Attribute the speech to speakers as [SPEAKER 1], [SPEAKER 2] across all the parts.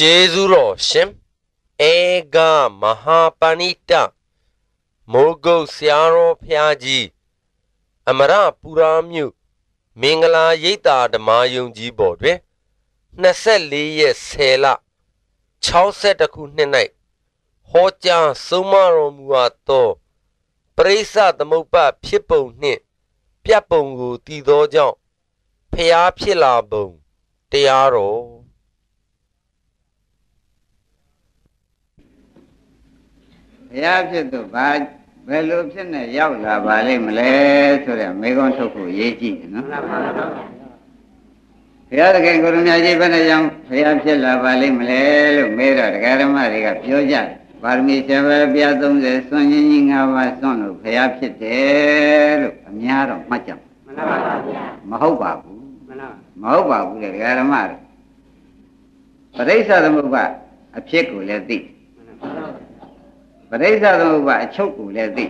[SPEAKER 1] ကျေးဇူးတော်ရှင်ဧကမဟာပဏိတမိုးကုတ်ဆရာတော်ဖျားကြီးအမရပူရာမြို့မင်္ဂလာရိပ်သာဓမ္မယုံကြီးပေါ်တွင်24ရက်10လ62ခုနှစ်၌ဟောကြားဆုံးမတော်မူအပ်သောပရိစ္ဆသမုပ္ပါဖြစ်ပုံနှင့်ပြတ်ပုံကိုတည်သောကြောင့်ဖျားဖြစ်လာပုံတရားတော်
[SPEAKER 2] ဘုရားဖြစ်သူဘာဘယ်လိုဖြစ်နေရောက်လာပါလိမ့်မလဲဆိုတဲ့မေခွန်းထုတ်ဖို့ရေးကြည့်တယ်နော်ဘုရားသခင်ကိုရမကြီးဘယ်နဲ့ကြောင့်ဘုရားဖြစ်လာပါလိမ့်မလဲလို့မေးတော့တရားဓမ္မတွေကပြောကြတယ်ပါရမီ7ပါးပြား30စွန့်ရင်ကြီး5ပါးစွန့်လို့ဘုရားဖြစ်တယ်လို့အများတော့မှတ်ကြမဟုတ်ပါဘူးမဟုတ်ပါဘူးလေတရားဓမ္မတွေပရိစ္ဆသမုပ္ပါအဖြစ်ကိုလည်းသိ ပရိစ္ဆသမုပ္ပါအချုပ်ကိုလည်းသိ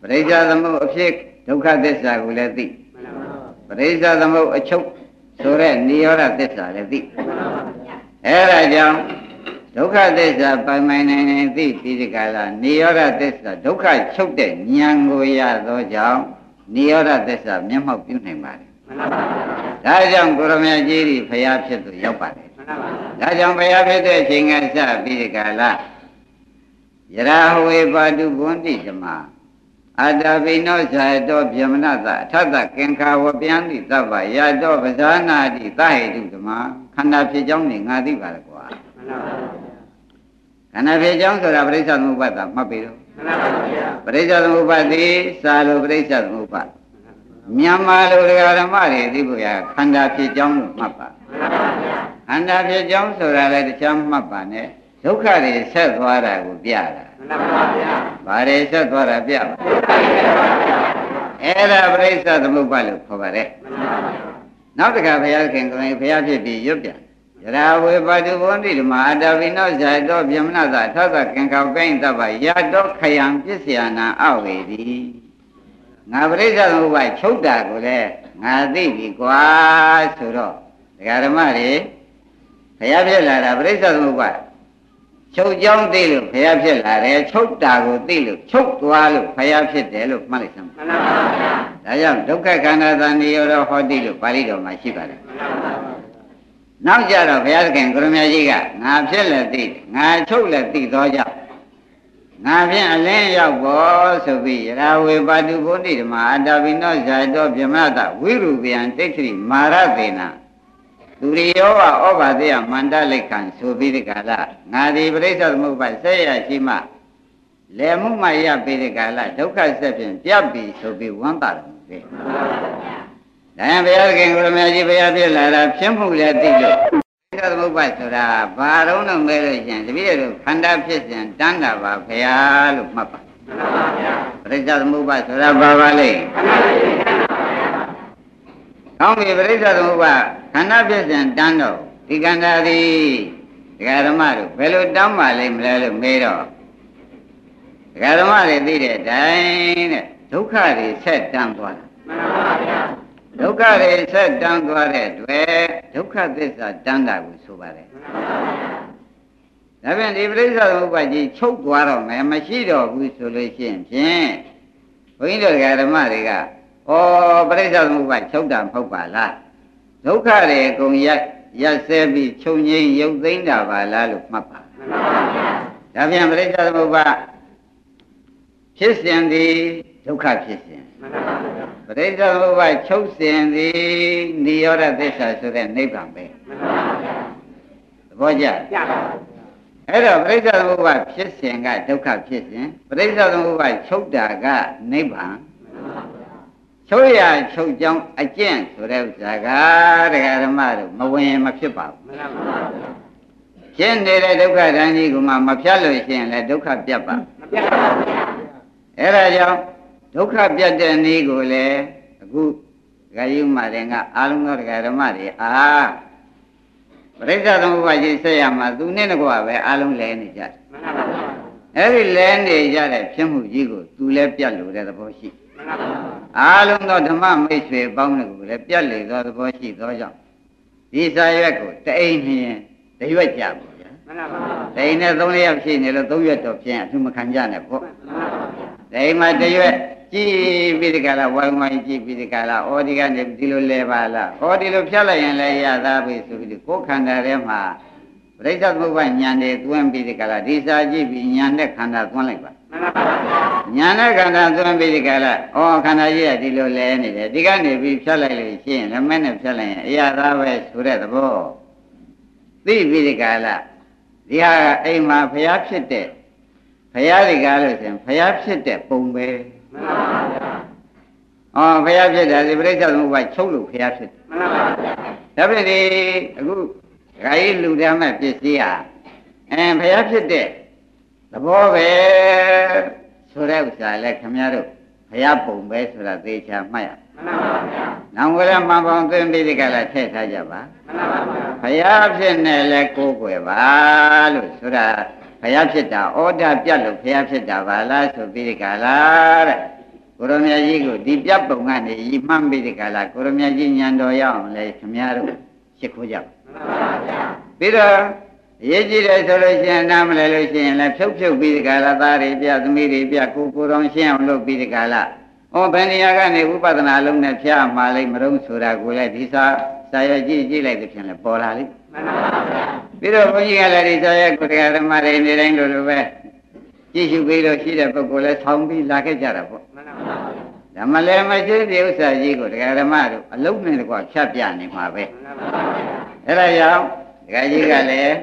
[SPEAKER 2] ပရိစ္ဆသမုပ္ပါအဖြစ်ဒုက္ခသစ္စာကိုလည်းသိပရိစ္ဆသမုပ္ပါအချုပ်ဆိုတဲ့နိရောဓသစ္စာလည်းသိအဲ့ဒါကြောင့်ဒုက္ခသစ္စာပိုင်ပိုင်နိုင်နိုင်သိပြီးဒီကလာနိရောဓသစ္စာဒုက္ခချုပ်တဲ့ဉာဏ်ကိုရသောကြောင့်နိရောဓသစ္စာမျက်မှောက်ပြုနိုင်ပါတယ်ဒါကြောင့်ကိုရမကြီးကြီးဖရာဖြစ်သူရောက်ပါတယ်ဒါကြောင့်ဖရာဖြစ်တဲ့အချိန်ကစပြီးဒီကလာ ယရာဟဝေပါတုဘွန္တိဓမ္မာအတ္တဘိနောဇာတောဗျမနတအထတကင်္ခာဝပြန်တိသဗ္ဗယတောပဇာနာတိသဟေတုဓမ္မာခန္ဓာဖြစ်ကြောင်းနေငါသိပါလေကွာခန္ဓာဖြစ်ကြောင်းဆိုတာပရိစ္ဆေသမုပ္ပါဒမှတ်ပြီတော့ပရိစ္ဆေသမုပ္ပါတိစာလိုပရိစ္ဆေသမုပ္ပါမြန်မာလိုဓမ္မတွေသိဖို့ရခန္ဓာဖြစ်ကြောင်းလို့မှတ်ပါခန္ဓာဖြစ်ကြောင်းဆိုတာလည်းတခြားမှတ်ပါနဲ့ ဒုက္ခတွေဆက်သွားတာကိုပြတာမှန်ပါဗျာ။ဘာတွေဆက်သွားတာပြပါအဲ့ဒါပြိဿသမုပ္ပါလို့ခေါ်ပါတယ်မှန်ပါဗျာ။နောက်တစ်ခါဘုရားခင်ကိုယ်ဘုရားဖြစ်ပြီးရွတ်ပြန်ယရာဝေပါတုဘုံတိဓမ္မအတဝိနောဇာတောဗျမနသာထသကင်္ခောကိုင်းတပ္ပယတောခယံပစ္စယနာအဝေတိငါပြိဿသမုပ္ပါချုပ်တာကိုလည်းငါသိပြီကွာဆိုတော့ဒကာဓမ္မတွေဘုရားဖြစ်လာတာပြိဿသမုပ္ပါ ချုပ်ကြောင်းသိလို့ဖျားဖြစ်လာတယ်ချုပ်တာကိုသိလို့ချုပ်သွားလို့ဖျားဖြစ်တယ်လို့မှတ်လိုက်စမ်းမှန်ပါဗျာဒါကြောင့်ဒုက္ခခန္ဓာသံဒီရောဟောတိလို့ပါဠိတော်မှာရှိပါတယ်မှန်ပါဗျာနောက်ကြတော့ဘုရားသခင်ကိုရမကြီးကငါဖြစ်လည်းသိငါချုပ်လည်းသိသောကြောင့်ငါဖြင့်အလင်းရောက်ပေါ်ဆိုပြီးရာဝေပါတုဘုဒ္ဓဓမ္မအတ္တဘိနောဇာတောဗြဟ္မတဝိရုပယံတိဋ္ဌိမာရသေနာ သူရိယောဝဩဘာသေယမန္တလိကံဆိုပြီးဒီကလာငါဒီပရိစ္ဆေသမုပ္ပါဆက်ရရှိမှလေမှုမရပြီးဒီကလာဒုက္ခဆက်ဖြင့်ပြတ်ပြီဆိုပြီးဝမ်းသာတယ်ပဲ။ဒါရင်ဘုရားသခင်ကိုရမကြီးဘုရားပြလာတာဖြစ်မှုလည်းသိလို့ပရိစ္ဆေသမုပ္ပါဆိုတာဘာတော့လို့မဲလို့ရှင်တပည့်တို့ခန္ဓာဖြစ်စဉ်တန်းတာပါဘုရားလို့မှတ်ပါပရိစ္ဆေသမုပ္ပါဆိုတာဘာပါလဲခန္ဓာဖြစ်စဉ် ကောင်းပြီပရိစ္ဆေသမုပ္ပါခန္ဓာဖြစ်စဉ်တန်းတော့ဒီခန္ဓာသည်ဒကာဓမ္မတို့ဘယ်လိုတောင်းပါလိမ့်မလဲလို့မေးတော့ဒကာဓမ္မတွေသိတဲ့အတိုင်းတဲ့ဒုက္ခတွေဆက်တန်းသွားတာမှန်ပါဗျာဒုက္ခတွေဆက်တန်းသွားတဲ့တွေ့ဒုက္ခသစ္စာတန်းတာကိုဆိုပါတယ်မှန်ပါဗျာဒါပြန်ဒီပရိစ္ဆေသမုပ္ပါကြီးချုပ်သွားတော့မယ်မရှိတော့ဘူးဆိုလို့ရှိရင်ဖြင့်ဘုန်းကြီးတို့ဓမ္မတွေက ဩပရိစ္ဆေသမုပ္ပါချုပ်တာမဟုတ်ပါလားဒုက္ခတွေအကုန်ရက်ရက်ဆဲပြီးချုပ်ငိမ့်ရုပ်သိမ်းတာပါလားလို့မှတ်ပါမှန်ပါဗျာဒါပြန်ပရိစ္ဆေသမုပ္ပါဖြစ်စဉ်သည်ဒုက္ခဖြစ်စဉ်မှန်ပါဗျာပရိစ္ဆေသမုပ္ပါချုပ်စဉ်သည်និရောဓသစ္စာဆိုတဲ့နိဗ္ဗာန်ပဲမှန်ပါဗျာသဘောကျကျပါပါအဲ့တော့ပရိစ္ဆေသမုပ္ပါဖြစ်စဉ်ကဒုက္ခဖြစ်စဉ်ပရိစ္ဆေသမုပ္ပါချုပ်တာကနိဗ္ဗာန် ချုပ်ရချုပ်ကြောင်းအကျင့်ဆိုတဲ့ဥစ္စာကတရားဓမ္မတို့မဝင်မဖြစ်ပါဘူးမှန်ပါပါရှင်းနေတဲ့ဒုက္ခတန်ကြီးကမှမဖြတ်လို့ရှိရင်လည်းဒုက္ခပြတ်ပါမပြတ်ပါဘူးအဲ့ဒါကြောင့်ဒုက္ခပြတ်တဲ့နည်းကိုလည်းအခုဒကာယုမာတဲ့ကအာလုံးသောဒကာဓမ္မတွေအာပရိစ္ဆသမုပ္ပါကြီးဆက်ရမှာသူနဲ့တကွာပဲအာလုံးလဲနေကြတယ်မှန်ပါပါအဲ့ဒီလဲနေကြတဲ့ဖြစ်မှုကြီးကိုသူလည်းပြတ်လို့တဲ့သဘောရှိမှန်ပါပါ အားလုံးသောဓမ္မမိတ်ဆွေပေါင်းတို့ကိုလည်းပြတ်လေသောသဘောရှိသောကြောင့်ဒီစာရွက်ကိုတအိမ်နှင်းတတရွက်ကြပေါ့ဗျာ
[SPEAKER 3] မှန်ပါပါ
[SPEAKER 2] ဒိန်နဲ့သုံးလေးယောက်ရှိနေလို့သုံးရွက်တော့ဖြင့်အထူးမခံကြနဲ့ပေါ့
[SPEAKER 3] မှန်ပါပါ
[SPEAKER 2] ဒိန်မှာတရွက်ကြည့်ပြီးဒီကလာဝိုင်းဝိုင်းကြည့်ပြီးဒီကလာဩဒီကနေဒီလိုလဲပါလားဩဒီလိုဖြတ်လိုက်ရင်လည်းရသားပြီဆိုပြီးဒီကိုယ်ခန္ဓာထဲမှာပရိစ္ဆေသမုပ္ပါညံနေသွင်းပြီးဒီကလာဒီစာကြည့်ပြီးညံတဲ့ခန္ဓာသွင်းလိုက်ပါ
[SPEAKER 3] မှန်ပါပါ
[SPEAKER 2] ညာနဲ့ခန္ဓာသွင်းပြီးဒီကလာဩခန္ဓာကြီးကဒီလိုလဲနေတယ်ဒီကနေပြီးဖြတ်လိုက်လို့ရှိရင်လက်မဲနဲ့ဖြတ်လိုက်ရင်အရာသားပဲဆိုတဲ့သဘောသိပြီးဒီကလာဒီဟာအိမ်မှာဖျားဖြစ်တဲ့ဖျားဒီကားလို့ဆိုရင်ဖျားဖြစ်တဲ့ပုံပဲ
[SPEAKER 3] မှန်ပါပါဗျာ
[SPEAKER 2] ဩဖျားဖြစ်တာဒီပြိဿသမုပ္ပါချုပ်လို့ဖျားဖြစ်တယ်
[SPEAKER 3] မှန်ပါပါဗျာ
[SPEAKER 2] ဒါပြင်ဒီအခုဒကာကြီးလူတမ်းမဲ့ပစ္စည်းဟာအဲဖျားဖြစ်တဲ့ သဘောပဲဆိုတဲ့ဥစ္စာလဲခင်ဗျားတို့ဖျားပုံပဲဆိုတာသေချာမှတ်ရ
[SPEAKER 3] မှန်ပါပါဗျာ
[SPEAKER 2] နောင်ကလေးမှန်ပေါင်းသွင်းပြီးဒီကလာထည့်ထားကြပါ
[SPEAKER 3] မှန်ပါပါဗျာ
[SPEAKER 2] ဖျားဖြစ်နေလဲကိုးကွယ်ပါလို့ဆိုတာဖျားဖြစ်တာဩဒပြတ်လို့ဖျားဖြစ်တာပါလားဆိုပြီးဒီကလာတဲ့ကိုရမကြီးကိုဒီပြတ်ပုံကနေရီမှန်းပြီးဒီကလာကိုရမကြီးညံတော်ရအောင်လဲခင်ဗျားတို့ရှ िख ိုးကြပါ
[SPEAKER 3] မှန်ပါပါဗျာ
[SPEAKER 2] ပြီးတော့အ ရေးကြီးတယ်ဆိုလို့ရှိရင်နားမလဲလို့ရှိရင်လည်းဖြုတ်ဖြုတ်ပြီးဒီကလာသားတွေပြသမီးတွေပြကိုကိုတော်ရှင်းအောင်လုပ်ပြီးဒီကလာဩဘယ်နေရာကနေဥပဒနာလုံးနဲ့ဖျားမှာလိမ့်မတော့ဆိုတာကိုလည်းဒီစာစာရွက်ကြည့်ကြည့်လိုက်တဲ့ဖြင့်လည်းပေါ်လာလိမ့်
[SPEAKER 3] မှန်ပါပါဗျာ
[SPEAKER 2] ပြီးတော့ဘုန်းကြီးကလည်းဒီစာရွက်ကိုတရားဓမ္မတွေနေတိုင်းလိုလိုပဲကြည့်ရှုပြီးလို့ရှိတဲ့ပုဂ္ဂိုလ်လည်းဆောင်းပြီးလာခဲ့ကြတာပေါ့
[SPEAKER 3] မှန်ပါပါဗျာ
[SPEAKER 2] ဓမ္မလည်းမရှိတဲ့ဥစ္စာကြီးကိုတရားဓမ္မတို့အလုံးနဲ့တကွဖြတ်ပြနေမှာပဲ
[SPEAKER 3] မှန်ပါပါဗျာ
[SPEAKER 2] အဲ့ဒါကြောင့်ဒကာကြီးကလည်း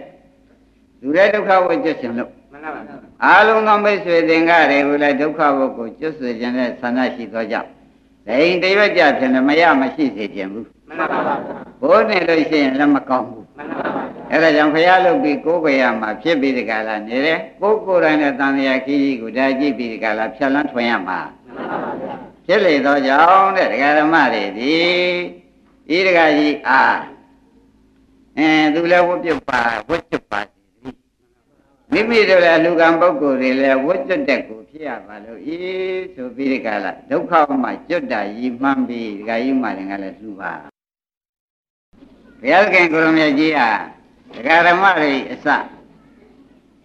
[SPEAKER 2] လူတဲ့ဒုက္ခဝိကျွတ်ရှင်လို့
[SPEAKER 3] မှန်ပါပါဗျာ
[SPEAKER 2] အာလုံးသောမိတ်ဆွေသင်္ကတွေကိုလည်းဒုက္ခဝိကိုကျွတ်စေခြင်းနဲ့ဆန္ဒရှိသောကြောင့်ဒိန်တရွတ်ကြဖြင့်လည်းမရမရှိစေခြင်းဘူး
[SPEAKER 3] မှန်ပါပါဗျာ
[SPEAKER 2] ဘိုးနေလို့ရှိရင်လည်းမကောင်းဘူး
[SPEAKER 3] မှန်ပါပါဗျာ
[SPEAKER 2] အဲ့ဒါကြောင့်ဖရာလုပ်ပြီးကိုယ်ကိုယ်ရမှာဖြစ်ပြီးဒီကလာနေတယ်ကိုယ်ကိုယ်တိုင်နဲ့တန်လျာခီးကြီးကိုဒါကြည့်ပြီးဒီကလာဖြတ်လန်းထွင်ရမှာ
[SPEAKER 3] မှန်ပါပါဗျာ
[SPEAKER 2] ဖြစ်လေသောကြောင့်တဲ့ဒကာဓမ္မတွေဒီဤဒကာကြီးအာအင်းသူလည်းဝတ်ပြုတ်ပါဝတ်ကျွတ်ပါစီ မိမိတို့လည်းအလူကံပုဂ္ဂိုလ်တွေလည်းဝတ်ကျွတ်တဲ့ကိုဖြစ်ရပါလို့ဤဆိုပြီးဒီကလာဒုက္ခမှကျွတ်တာရည်မှန်းပြီးဒကာကြီးမှလည်းငါလည်းလှူပါဘုရားခင်ကိုရမကြီးဟာဒကာဓမ္မတွေအစ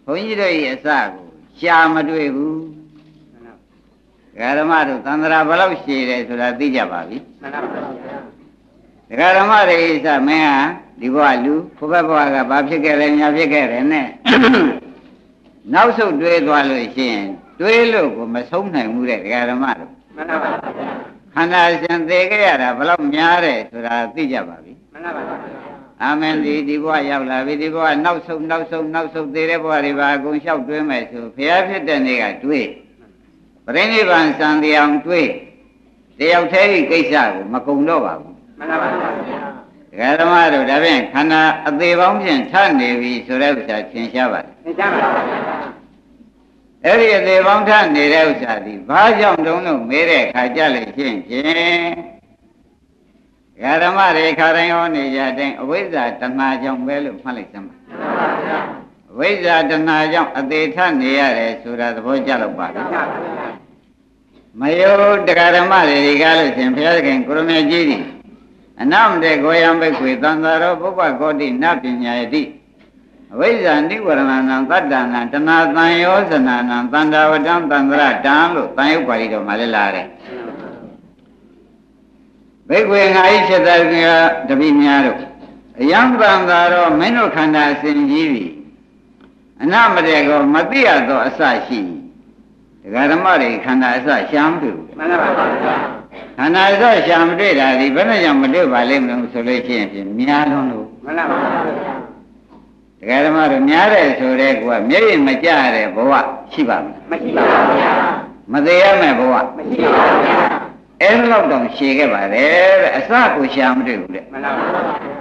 [SPEAKER 2] ဘုန်းကြီးတို့၏အစကိုရှာမတွေ့ဘူးဒကာဓမ္မတို့သန္တရာဘယ်လောက်ရှည်တယ်ဆိုတာသိကြပါပြီ
[SPEAKER 3] မှန်ပါပါဗျာ
[SPEAKER 2] ဒကာဓမ္မတွေဣစမင်းဟာဒီဘဝလူခိုးဘက်ဘဝကဘာဖြစ်ခဲ့လဲညာဖြစ်ခဲ့တယ်နဲ့ နောက်ဆုတ်တွေးသွားလို့ရှိရင်တွေးလို့ကိုမဆုံးနိုင်ဘူးတဲ့ဒကာဓမ္မတို့
[SPEAKER 3] မှန်ပါပါဗျာ
[SPEAKER 2] ခန္ဓာရှင်သေခဲ့ရတာဘယ်လောက်များတယ်ဆိုတာသိကြပါပြီ
[SPEAKER 3] မှန်ပါပါဗျာ
[SPEAKER 2] အာမင်ဒီဒီဘဝရောက်လာပြီဒီဘဝနောက်ဆုံးနောက်ဆုံးနောက်ဆုံးသေတဲ့ဘဝတွေပါအကုန်လျှောက်တွင်းမယ်ဆိုဘုရားဖြစ်တဲ့နေ့ကတွေးပရိနိဗ္ဗာန်စံတရားတွေးတယောက်တည်းဤကိစ္စကိုမကုံတော့ပါဘူး
[SPEAKER 3] မှန်ပါပါဗျာ
[SPEAKER 2] ဒကာဓမ္မတို့ဒါဖြင့်ခန္ဓာအသေးပေါင်းဖြင့်ထနေပြီဆိုတဲ့ဥစ္စာသင်ရှားပါတယ်
[SPEAKER 3] သင်ကြားပါပါဗျာ
[SPEAKER 2] အဲ့ဒီအသေးပေါင်းထနေတဲ့ဥစ္စာဒီဘာကြောင့်တုံးလို့မေးတဲ့အခါကြလို့ရှင်းဖြင့်ဒကာဓမ္မတွေခါတိုင်းဟောနေကြတဲ့အဝိဇ္ဇာတဏှာကြောင့်ပဲလို့မှတ်လိုက်စမ်းပါ
[SPEAKER 3] မှန်ပါပါဗျာ
[SPEAKER 2] အဝိဇ္ဇာတဏှာကြောင့်အသေးထနေရတယ်ဆိုတာသဘောကျတော့ပါလား
[SPEAKER 3] သင်ကြားပါဗျာ
[SPEAKER 2] မယောတရားဓမ္မတွေဒီကားလို့ရှင်ဘုရားသခင်ကိုရမေကြီးသည်အနမတေကိုယံဘိက္ခွေသံသာရောပုပ္ပကောတိနပညာယတိ အဝိဇ္ဇာနိဝရဏနံတတ္တနာတဏသံယောဇနာနံတန္တာဝတံတန္တရတံလို့တန်ယုတ်ပါဠိတော်မှာလည်းလာတယ်ဘိက္ခွေငါဤဖြစ်တဲ့ကတပိများတို့အယံတန္တာရောမင်းတို့ခန္ဓာအစဉ်ကြီးပြီအနမတေကောမသိရသောအစရှိဒကာဓမ္မတွေခန္ဓာအစရှမ်းပြု
[SPEAKER 3] မှန်ပါပါဗျာ
[SPEAKER 2] ခန္ဓာအစရှာမတွေ့တာဒီဘယ်နဲ့ကြောင့်မတွေ့ပါလိမ့်မလို့ဆိုလို့ရှိရင်ဖြင့်များလုံးလို့
[SPEAKER 3] မှန်ပါပါ ဗျာ
[SPEAKER 2] ဒကာဓမ္မတို့များတယ်ဆိုတဲ့ကွာမျက်ရည်မကြရတဲ့ဘဝရှိပါမလား
[SPEAKER 3] မရှိပါဘူးဗျာ
[SPEAKER 2] မသေးရမယ့်ဘဝ
[SPEAKER 3] မရှိပါဘူးဗျာ
[SPEAKER 2] အဲ့လောက်တောင်ရှည်ခဲ့ပါတယ်တဲ့အစကိုရှာမတွေ့ဘူးတဲ့
[SPEAKER 3] မှန်ပါပါဗျာ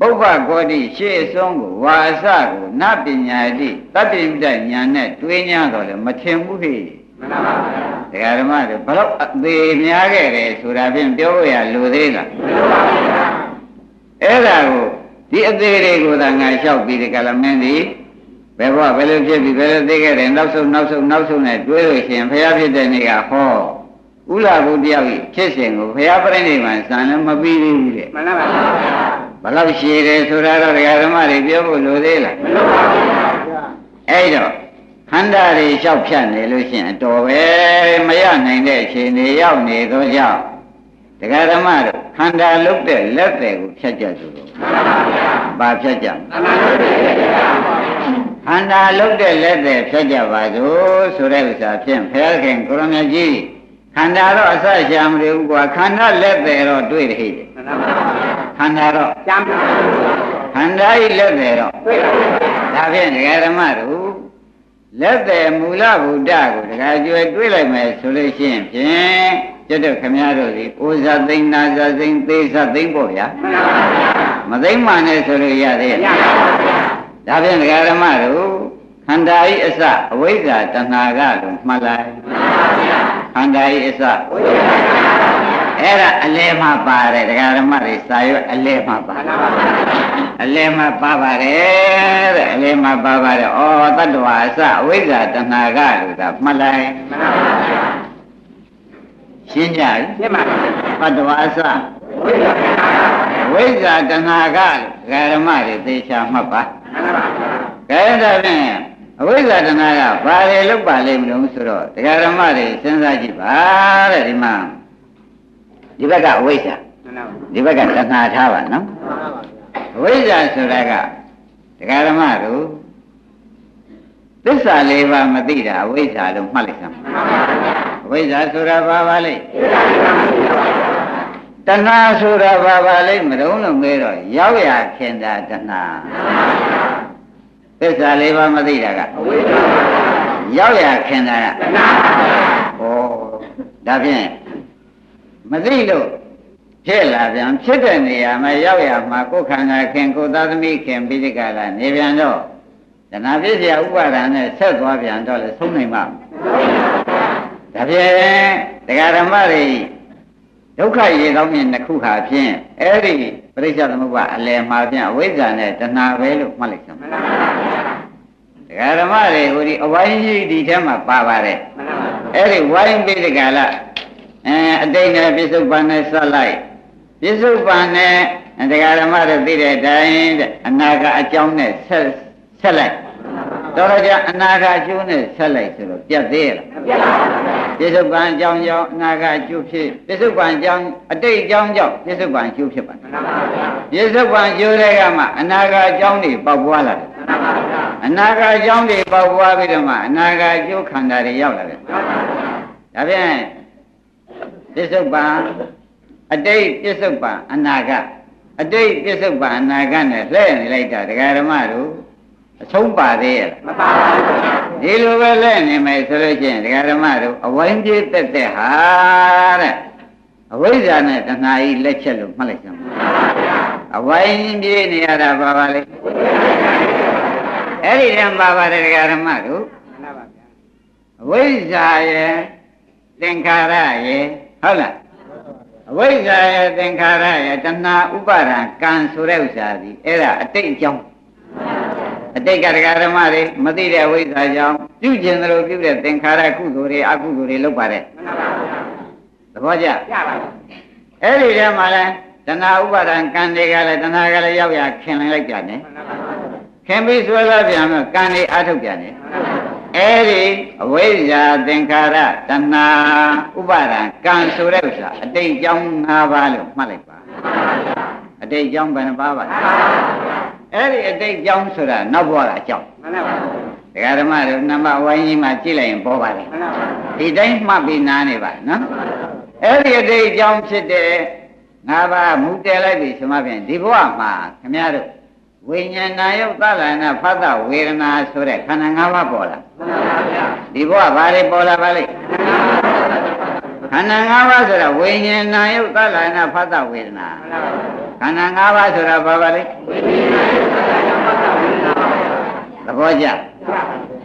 [SPEAKER 2] ပုဗ္ဗကောတိရှေ့အဆုံးကိုဝါအစကိုနပညာတိတတ္တိမြတ်ညာနဲ့တွေး냐တော့လေမထင်ဘူးဟိ
[SPEAKER 3] မှန်ပါပါဗျာ
[SPEAKER 2] ဒကာဓမ္မတို့ဘလို့အသေးများခဲ့တယ်ဆိုတာဖြင့်ပြောလို့ရလိုသေးလား
[SPEAKER 3] မှန်ပါပါဗျာ
[SPEAKER 2] အဲ့ဒါကို ဒီအသေးတွေကိုသာငါလျှောက်ပြီးဒီကလမင်းဒီဘယ်ဘဝဘယ်လိုဖြစ်ပြီးဘယ်လိုသိခဲ့တယ်နောက်ဆုံးနောက်ဆုံးနောက်ဆုံးနဲ့တွေးလို့ရှိရင်ဘုရားဖြစ်တဲ့နေ့ကဟောဥလာဘုတယောက်ကြီးဖြစ်စဉ်ကိုဘုရားပြိဋိဘံစံလည်းမပြီးသေးဘူးတဲ့
[SPEAKER 3] မှန်ပါပါဗျာ
[SPEAKER 2] ဘယ်လောက်ရှိတယ်ဆိုတာတော့ဒကာဓမ္မတွေပြောဖို့လိုသေးလား
[SPEAKER 3] မလိုပါဘူးဗျာ
[SPEAKER 2] အဲ့တော့ခန္ဓာတွေလျှောက်ဖြတ်နေလို့ရှိရင်အတော်ပဲမရနိုင်တဲ့အခြေအနေရောက်နေသောကြောင့်ဒကာဓမ္မတို့ ခန္ဓာလုတ်တဲ့လက်တွေကိုဖြတ်ကြသူလို့
[SPEAKER 3] မှန်ပါဗျာ
[SPEAKER 2] ဘာဖြတ်ကြမလဲ
[SPEAKER 3] သနာလို့ပြည့်ကြပါပါ
[SPEAKER 2] ခန္ဓာလုတ်တဲ့လက်တွေဖြတ်ကြပါစို့ဆိုတဲ့ဥစ္စာဖြင့်ဘုရားခင်ကိုရမကြီးခန္ဓာတော့အစရှာမလို့ကွာခန္ဓာလက်တွေတော့တွေ့တယ်ဟိတယ်
[SPEAKER 3] မှန်ပါဗျာ
[SPEAKER 2] ခန္ဓာတော့
[SPEAKER 3] ကြမ်းပါ
[SPEAKER 2] ခန္ဓာဤလက်တွေတော့
[SPEAKER 3] တွေ့ပါဗျာ
[SPEAKER 2] ဒါဖြင့်ဒကာဓမ္မတို့ လက်တွေမူလဗုဒ္ဓကိုဒကာကျွယ်တွေးလိုက်မယ်ဆိုလို့ရှိရင်ဖြင့်ကျွတ်တော့ခမည်းတော်ဒီဩဇာသိမ့်နာဇာသိမ့်သေးဇာသိမ့်ပေါ့ဗျာ
[SPEAKER 3] မှန်ပါဗျာ
[SPEAKER 2] မသိမ့်မှနဲ့ဆိုလို့ရသေး
[SPEAKER 3] ရ
[SPEAKER 2] ရဲ့
[SPEAKER 3] ပါပါဗျာ
[SPEAKER 2] ဒါဖြင့်ဒကာဓမ္မတို့ခန္ဓာဤအစအဝိဇ္ဇာတဏှာကလို့မှတ်လိုက်
[SPEAKER 3] မှန်ပါဗျာ
[SPEAKER 2] ခန္ဓာဤအစ
[SPEAKER 3] ဝိရဒနာပါဗျာ
[SPEAKER 2] အဲ့ဒါအလဲမှပါတယ်ဒကာဓမ္မတွေစာရွက်အလဲမှပါ
[SPEAKER 3] မှန်ပါဗျာ
[SPEAKER 2] အလဲမှပါပါတယ်တဲ့အလဲမှပါပါတယ်ဩတတ္တဝါအစအဝိဇ္ဇာတဏှာကလို့ဒါမှတ်လိုက်
[SPEAKER 3] မှန်ပါဗျာ
[SPEAKER 2] ရှင်းကြပြီ
[SPEAKER 3] ရှင်းပါဗျာ
[SPEAKER 2] တတ္တဝါအစ
[SPEAKER 3] ဝိရဒနာပါဗျာ
[SPEAKER 2] အဝိဇ္ဇာတဏှာကလို့ဒကာဓမ္မတွေသေချာမှတ်ပါ
[SPEAKER 3] မှန်ပါဗျာ
[SPEAKER 2] ကဲဒါဖြင့်အဝိဇ္ဇာတဏှာကဘာတွေလောက်ပါလိမ့်မလို့ဆိုတော့ဒကာဓမ္မတွေစဉ်းစားကြည့်ပါတဲ့ဒီမှာ ဒီဘက်ကအဝိဇ္ဇာ
[SPEAKER 3] မှန်ပါဗျာ
[SPEAKER 2] ဒီဘက်ကတဏှာထားပါနော်
[SPEAKER 3] မှန်ပါဗျာ
[SPEAKER 2] အဝိဇ္ဇာဆိုတာကဒကာဓမ္မတို့သစ္စာလေးပါးမသိတာအဝိဇ္ဇာလို့မှတ်လိုက်စမ်း
[SPEAKER 3] မှန်ပါဗျာ
[SPEAKER 2] အဝိဇ္ဇာဆိုတာဘာပါလဲ
[SPEAKER 3] သိတာလည်းမသိပါဘူးဗျာ
[SPEAKER 2] တဏှာဆိုတာဘာပါလဲမတုံးလို့မဲတော့ရောက်ရခင်တာတဏှာသစ္စာလေးပါးမသိတာက
[SPEAKER 3] အဝိဇ္ဇာပါဗျာ
[SPEAKER 2] ရောက်ရခင်တာက
[SPEAKER 3] တဏှာပါဗျာ
[SPEAKER 2] ဩဒါဖြင့် မသိလို့ဖြစ်လာပြန်ဖြစ်တဲ့နေရာမှာရောက်ရမှာကိုယ်ခန္ဓာခင်ကိုယ်သားသမီးခင်ပိဋကလာနေပြန်တော့တဏှာပြည့်စရာဥပါဒဏ်နဲ့ဆက်သွားပြန်တော့လေဆုံးနိုင်မှာမလားဒါဖြင့်တရားဓမ္မတွေဒုက္ခရေကောင်းမြင်တစ်ခုဟာဖြင့်အဲ့ဒီပရိစ္ဆေသမုပ္ပါအလယ်မှာဖြင့်အဝိဇ္ဇာနဲ့တဏှာပဲလို့မှတ်လိုက်စမ်း
[SPEAKER 3] မှန်ပါဗျာ
[SPEAKER 2] တရားဓမ္မတွေဟိုဒီအဝိုင်းကြီးဒီထဲမှာပါပါတယ်
[SPEAKER 3] မှန်ပါဗျာ
[SPEAKER 2] အဲ့ဒီဝိုင်းပိဋကလာ အဲအတိတ်နဲ့ပြစ္ဆုတ်ပန်နဲ့ဆက်လိုက်ပြစ္ဆုတ်ပန်နဲ့တရားဓမ္မတွေသိတဲ့အတိုင်းတဲ့အနာကအကြောင်းနဲ့ဆက်ဆက်လိုက်တော်တော်ကြာအနာကအကျိုးနဲ့ဆက်လိုက်ဆိုတော့ပြတ်သေးရလား
[SPEAKER 3] မပြတ်ပါဘူးဗျာ
[SPEAKER 2] ပြစ္ဆုတ်ပန်အကြောင်းကြောင့်အနာကအကျိုးဖြစ်ပြစ္ဆုတ်ပန်အကြောင်းအတိတ်အကြောင်းကြောင့်ပြစ္ဆုတ်ပန်အကျိုးဖြစ်ပါ
[SPEAKER 3] မှန်ပါဗျာ
[SPEAKER 2] ပြစ္ဆုတ်ပန်အကျိုးတွေကမှအနာကအကြောင်းတွေပေါက်ပွားလာတယ်
[SPEAKER 3] မှန်ပါဗျာ
[SPEAKER 2] အနာကအကြောင်းတွေပေါက်ပွားပြီးတော့မှအနာကအကျိုးခန္ဓာတွေရောက်လာတယ်
[SPEAKER 3] မှန်ပါဗျာ
[SPEAKER 2] ဒါဖြင့် ပစ္စုပန်အတိတ်ပစ္စုပန်အနာကအတိတ်ပစ္စုပန်အနာကနဲ့လှည့်နေလိုက်တာဒကာဓမ္မတို့အဆုံးပါသေးရဲ့
[SPEAKER 3] မပါပါဘူးဗျာ
[SPEAKER 2] ဒီလိုပဲလှည့်နေမယ်ဆိုလို့ချင်းဒကာဓမ္မတို့အဝိုင်းပြေးတက်တဲ့ဟာတဲ့အဝိဇ္ဇာနဲ့တဏှာကြီးလက်ချက်လို့မှတ်လိုက်စမ်းပါအဝိုင်းပြေးနေရတာပါပါလေအဲ့ဒီတည်းပါပါတယ်ဒကာဓမ္မတို့
[SPEAKER 3] မှန်ပါဗျာ
[SPEAKER 2] အဝိဇ္ဇာရဲ့သင်္ခါရရဲ့ ဟုတ်လားအဝိဇ္ဇာရဲ့သင်္ခါရရဲ့တဏှာဥပါဒံကံဆိုတဲ့ဥစ္စာဒီအဲ့ဒါအတိတ်အကြောင်းအတိတ်ကတရားဓမ္မတွေမသိတဲ့အဝိဇ္ဇာကြောင့်ပြုကျင်တယ်လို့ပြုတဲ့သင်္ခါရကုသိုလ်တွေအကုသိုလ်တွေလုပ်ပါတယ်
[SPEAKER 3] မှန်ပါဗျာ
[SPEAKER 2] သဘောကျ
[SPEAKER 3] ရပါဘူး
[SPEAKER 2] အဲ့ဒီထဲမှာလဲတဏှာဥပါဒံကံတွေကလည်းတဏှာကလည်းရောက်ရခင်လိုက်ပြန်တယ်
[SPEAKER 3] မှန်ပါဗျာ
[SPEAKER 2] ခင်ပြီးဆွဲလာပြန်တော့ကံတွေအထုတ်ပြန်တယ်
[SPEAKER 3] မှန်ပါဗျာ
[SPEAKER 2] အဲ့ဒီအဝိဇ္ဇာသင်္ခါရတဏှာဥပါဒံကံဆိုတဲ့ဥစ္စာအတိတ်ကြောင်း၅ပါးလို့မှတ်လိုက်ပါအတိတ်ကြောင်းဘယ်နှပါးပါလဲအဲ့ဒီအတိတ်ကြောင်းဆိုတာနောက်ဘဝကအကြောင်း
[SPEAKER 3] မှန်ပါဗျာ
[SPEAKER 2] ဒကာဓမ္မတို့နံပါတ်ဝိုင်းကြီးမှာကြည့်လိုက်ရင်ပေါ်ပါတယ်
[SPEAKER 3] မှန်ပါဗျာ
[SPEAKER 2] ဒီတိုင်းမှတ်ပြီးနားနေပါနော်အဲ့ဒီအတိတ်ကြောင်းဖြစ်တဲ့၅ပါးမူတည်လိုက်ပြီဆိုမှပြန်ဒီဘဝမှာခင်ဗျားတို့ ဝိညာဏယုတ်သလနာဖတ်တဝေဒနာဆိုတဲ့ခန္ဓာ၅ပါးပေါ်လာ
[SPEAKER 3] မှန်ပါဗျာ
[SPEAKER 2] ဒီဘဝဘာတွေပေါ်လာပါလိမ့်ခန္ဓာ၅ပါးဆိုတာဝိညာဏယုတ်သလနာဖတ်တဝေဒနာခန္ဓာ၅ပါးဆိုတာဘာပါလိမ့်သဘောကျ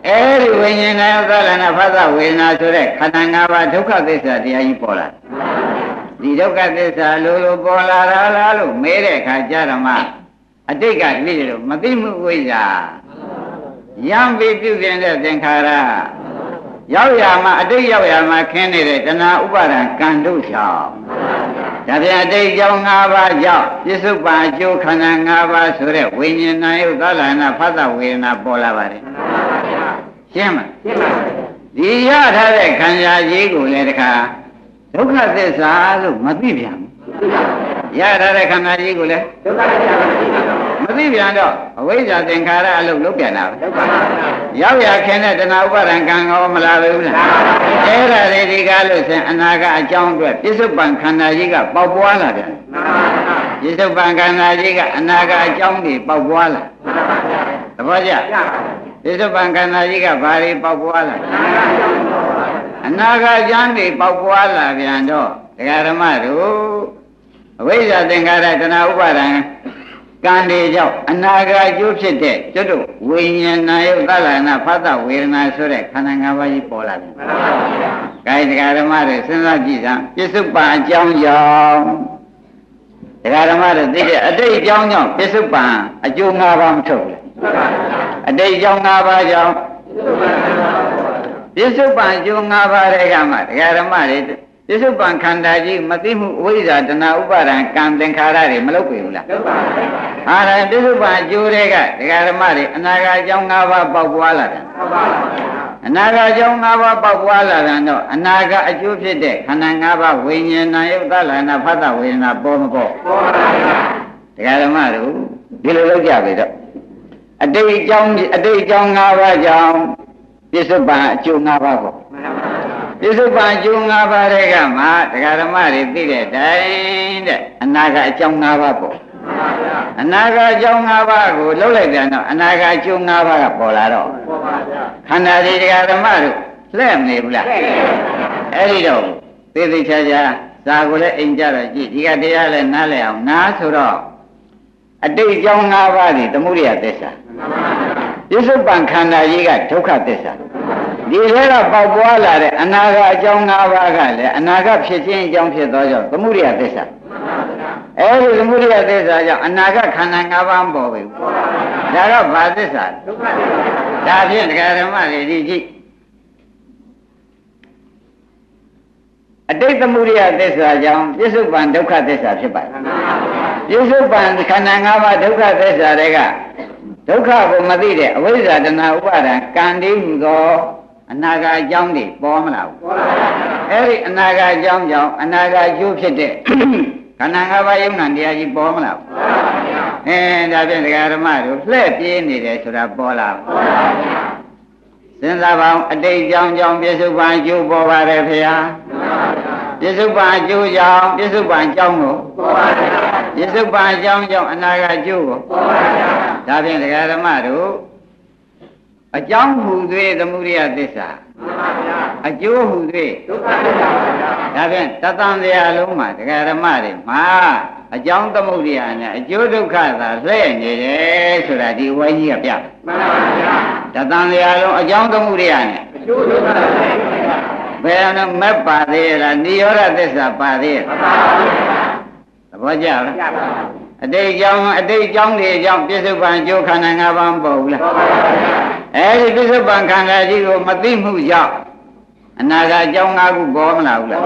[SPEAKER 2] အဲဒီဝိညာဏယုတ်သလနာဖတ်တဝေဒနာဆိုတဲ့ခန္ဓာ၅ပါးဒုက္ခသစ္စာတရားကြီးပေါ်လာဒီဒုက္ခသစ္စာလိုလိုပေါ်လာတာလားလို့မေးတဲ့အခါကျတော့မှ အတိတ်ကပြည့်လို့မသိမှုဝိဇ္ဇာယံပြီးပြုပြင်တဲ့သင်္ခါရရောက်ရမှာအတိတ်ရောက်ရမှာခင်းနေတဲ့တဏှာဥပါဒံကံတို့ကြောင့်ဒါပြန်အတိတ်ကြောင့်၅ပါးကြောင့်ပြစ္ဆုတ်ပံအကျိုးခန္ဓာ၅ပါးဆိုတဲ့ဝိညာဉ်နာယုတ်သလနာဖတ်တဝေဒနာပေါ်လာပါတယ်ရှင်းမလား
[SPEAKER 3] ရှင်းပါပြီ
[SPEAKER 2] ဒီရထားတဲ့ခန္ဓာကြီးကိုလည်းတခါဒုက္ခသစ္စာလို့မသိပြန်ဘူး ရထားတဲ့ခန္ဓာကြီးကိုလည်း
[SPEAKER 3] ဒုက္ခသစ္စာမရှိပါဘူး
[SPEAKER 2] မသိပြန်တော့အဝိဇ္ဇာသင်္ခါရအလုပ်လုပ်ပြန်တာပဲ
[SPEAKER 3] ဒုက္ခသစ္စာ
[SPEAKER 2] ရောက်ရခင်တဲ့တဏှာဥပါဒံကံကောမလာဘူးလားအဲ့ဒါတွေဒီကားလို့ဆိုရင်အနာကအကြောင်းအတွက်ပြစ္ဆုတ်ပံခန္ဓာကြီးကပေါက်ပွားလာပြန်
[SPEAKER 3] မှန်ပါဗျာ
[SPEAKER 2] ပြစ္ဆုတ်ပံခန္ဓာကြီးကအနာကအကြောင်းတွေပေါက်ပွားလာ
[SPEAKER 3] မှန်ပါဗျာ
[SPEAKER 2] သဘောကျ
[SPEAKER 3] ရပါပြီ
[SPEAKER 2] ပြစ္ဆုတ်ပံခန္ဓာကြီးကဘာတွေပေါက်ပွားလာ
[SPEAKER 3] နာဂကြောင့်ပေါ်ပါ
[SPEAKER 2] အနာဂတ်ကျမ်းတွေပေါက်ပွားလာပြန်တော့ဒကာဓမ္မတို့ အဝိဇ္ဇာသင်္ခါရတဏှာဥပါဒံကံတွေကြောင့်အနာဂတ်ကျိုးဖြစ်တဲ့ကျွတ်တို့ဝိညာဏယုတ်သလနာဖတ်တဝေဒနာဆိုတဲ့ခန္ဓာ၅ပါးကြီးပေါ်လာတယ်
[SPEAKER 3] မှန်ပါဗျာ။
[SPEAKER 2] ခိုင်းဒကာဓမ္မတွေစဉ်းစားကြည့်စမ်းပြစ္ဆုတ်ပံအကြောင်းကြောင့်ဒကာဓမ္မတွေသိတဲ့အတိတ်အကြောင်းကြောင့်ပြစ္ဆုတ်ပံအကျိုး၅ပါးမထုတ်ဘူး
[SPEAKER 3] မှန်ပါဗျာ။
[SPEAKER 2] အတိတ်အကြောင်း၅ပါးကြောင့်ပြစ္ဆုတ်ပံအကျိုး၅ပါးတွေကမှဒကာဓမ္မတွေ ပြစ္ဆုတ်ပံခန္ဓာကြီးမသိမှုအဝိဇ္ဇာတဏှာဥပါဒံကံသင်္ခါရတွေမလုပ်ပြီဘူးလား
[SPEAKER 3] ဒုက္ခသစ္စာ
[SPEAKER 2] ဟာဒါပြစ္ဆုတ်ပံအကျိုးတွေကဒကာဓမ္မတွေအနာဂတ်အကြောင်း၅ပါးပေါက်ပွားလာတယ်
[SPEAKER 3] မှန်ပါဗျာ
[SPEAKER 2] အနာဂတ်အကြောင်း၅ပါးပေါက်ပွားလာတယ်တော့အနာဂတ်အကျိုးဖြစ်တဲ့ခန္ဓာ၅ပါးဝိညာဏယုတ်သလနာဖတ်တဝေဒနာပေါ်မပေါ်
[SPEAKER 3] ပေါ်ပါဗျာ
[SPEAKER 2] ဒကာဓမ္မတို့ဒီလိုလုပ်ကြပြီတော့အတိတ်အကြောင်းအတိတ်အကြောင်း၅ပါးကြောင့်ပြစ္ဆုတ်ပံအကျိုး၅ပါးပေါ့
[SPEAKER 3] မှန် ပါဗျာ
[SPEAKER 2] ပြစ္ဆုတ်ပံအကျိုး၅ပါးတွေကမှဒကာဓမ္မတွေသိတဲ့တိုင်းတဲ့အနာဂတ်အကြောင်း၅ပါးပေါ့
[SPEAKER 3] မှန်ပါဗျာ
[SPEAKER 2] အနာဂတ်အကြောင်း၅ပါးကိုလှုပ်လိုက်ပြန်တော့အနာဂတ်အကျိုး၅ပါးကပေါ်လာတော့
[SPEAKER 3] ပေါ်ပါဗျာ
[SPEAKER 2] ခန္ဓာတွေဒကာဓမ္မတို့လှဲ့မနေဘူးလား
[SPEAKER 3] တဲ့
[SPEAKER 2] အဲ့ဒီတော့သေသေးချာချာဇာကိုလည်းအိမ်ကြတော့ကြည့်ဒီကတရားလည်းနားလည်အောင်နားဆိုတော့အတိတ်အကြောင်း၅ပါးဒီသမှုရိယသစ္စာ
[SPEAKER 3] မှန်ပါဗျာ
[SPEAKER 2] ပြစ္ဆုတ်ပံခန္ဓာကြီးကဒုက္ခသစ္စာ ဒီထဲကပေါက်ပွားလာတဲ့အနာဂတ်အကြောင်း၅ပါးကလည်းအနာဂတ်ဖြစ်ခြင်းအကြောင်းဖြစ်သောကြောင့်သမှုရိယသစ္စာအဲဒီသမှုရိယသစ္စာကြောင့်အနာဂတ်ခန္ဓာ၅ပါးမပေါ်ဘူးဒါကဘာသစ္စာ
[SPEAKER 3] ဒုက္ခသစ္စာ
[SPEAKER 2] ဒါဖြင့်ဒကာဓမ္မတွေဒီကြည့်အတိတ်သမှုရိယသစ္စာကြောင့်ပြစ္ဆုတ်ပံဒုက္ခသစ္စာဖြစ်ပါတယ်
[SPEAKER 3] မှန်ပါဗျာ
[SPEAKER 2] ပြစ္ဆုတ်ပံခန္ဓာ၅ပါးဒုက္ခသစ္စာတွေကဒုက္ခကိုမသိတဲ့အဝိဇ္ဇာတဏှာဥပါဒံကံတည်းဟူသော အနာဂတ်အကြောင်းတွေပေါ်မလာဘူး
[SPEAKER 3] ပေါ်ပါဗျာ
[SPEAKER 2] အဲ့ဒီအနာဂတ်အကြောင်းကြောင့်အနာဂတ်ကျိုးဖြစ်တဲ့ခန္ဓာ၅ပါးယုံနာတရားကြီးပေါ်မလာဘူး
[SPEAKER 3] ပေါ်ပါဗျာ
[SPEAKER 2] အဲဒါဖြင့်ဒကာဓမ္မတို့လှည့်ပြေးနေတယ်ဆိုတာပေါ်လာဘူး
[SPEAKER 3] ပေါ်ပါဗျာ
[SPEAKER 2] စဉ်းစားပါအောင်အတိတ်ကြောင့်ကြောင့်ပြစ္ဆုတ်ပံအကျိုးပေါ်ပါတယ်ဖေဟာ
[SPEAKER 3] မှန်ပါဗျာ
[SPEAKER 2] ပြစ္ဆုတ်ပံအကျိုးကြောင့်ပြစ္ဆုတ်ပံအကြောင်းကို
[SPEAKER 3] ပေါ်ပါဗျာ
[SPEAKER 2] ပြစ္ဆုတ်ပံအကြောင်းကြောင့်အနာဂတ်ကျိုးကို
[SPEAKER 3] ပေါ်ပါဗျာ
[SPEAKER 2] ဒါဖြင့်ဒကာဓမ္မတို့ အကြောင်းဟူသေးသမှုရိယသစ္စာ
[SPEAKER 3] မှန်ပါဗျာ
[SPEAKER 2] အကျိုးဟူသေး
[SPEAKER 3] ဒုက္ခသစ္စာပါဗျာ
[SPEAKER 2] ဒါဖြင့်တသံတရားလုံးမှာဒကာဓမ္မတွေမှာအကြောင်းသမုဒိယနဲ့အကျိုးဒုက္ခသာလှည့်နေတယ်ဆိုတာဒီဝိုင်းကြီးကပြတယ်
[SPEAKER 3] မှန်ပါဗျာ
[SPEAKER 2] တသံတရားလုံးအကြောင်းသမုဒိယနဲ့
[SPEAKER 3] အကျိုးဒုက္ခသစ္စာပါဗျာ
[SPEAKER 2] ဘယ်နဲ့မက်ပါသေးလားနိရောဓသစ္စာပါသေး
[SPEAKER 3] မှန်ပါဗျာ
[SPEAKER 2] သဘောကျလား
[SPEAKER 3] ရပါ
[SPEAKER 2] အတိတ်အကြောင်းအတိတ်အကြောင်းတွေအကြောင်းပြစ္ဆုတ်ပံအကျိုးခန္ဓာ၅ပါးမပေါ်ဘူးလား
[SPEAKER 3] ပေါ်ပါဗျာ
[SPEAKER 2] အဲဒီပြစ္ဆုတ်ပံခန္ဓာကြီးကိုမသိမှုကြောင့်အနာဂတ်အကြောင်း၅ခုပေါ်မလာဘူးလား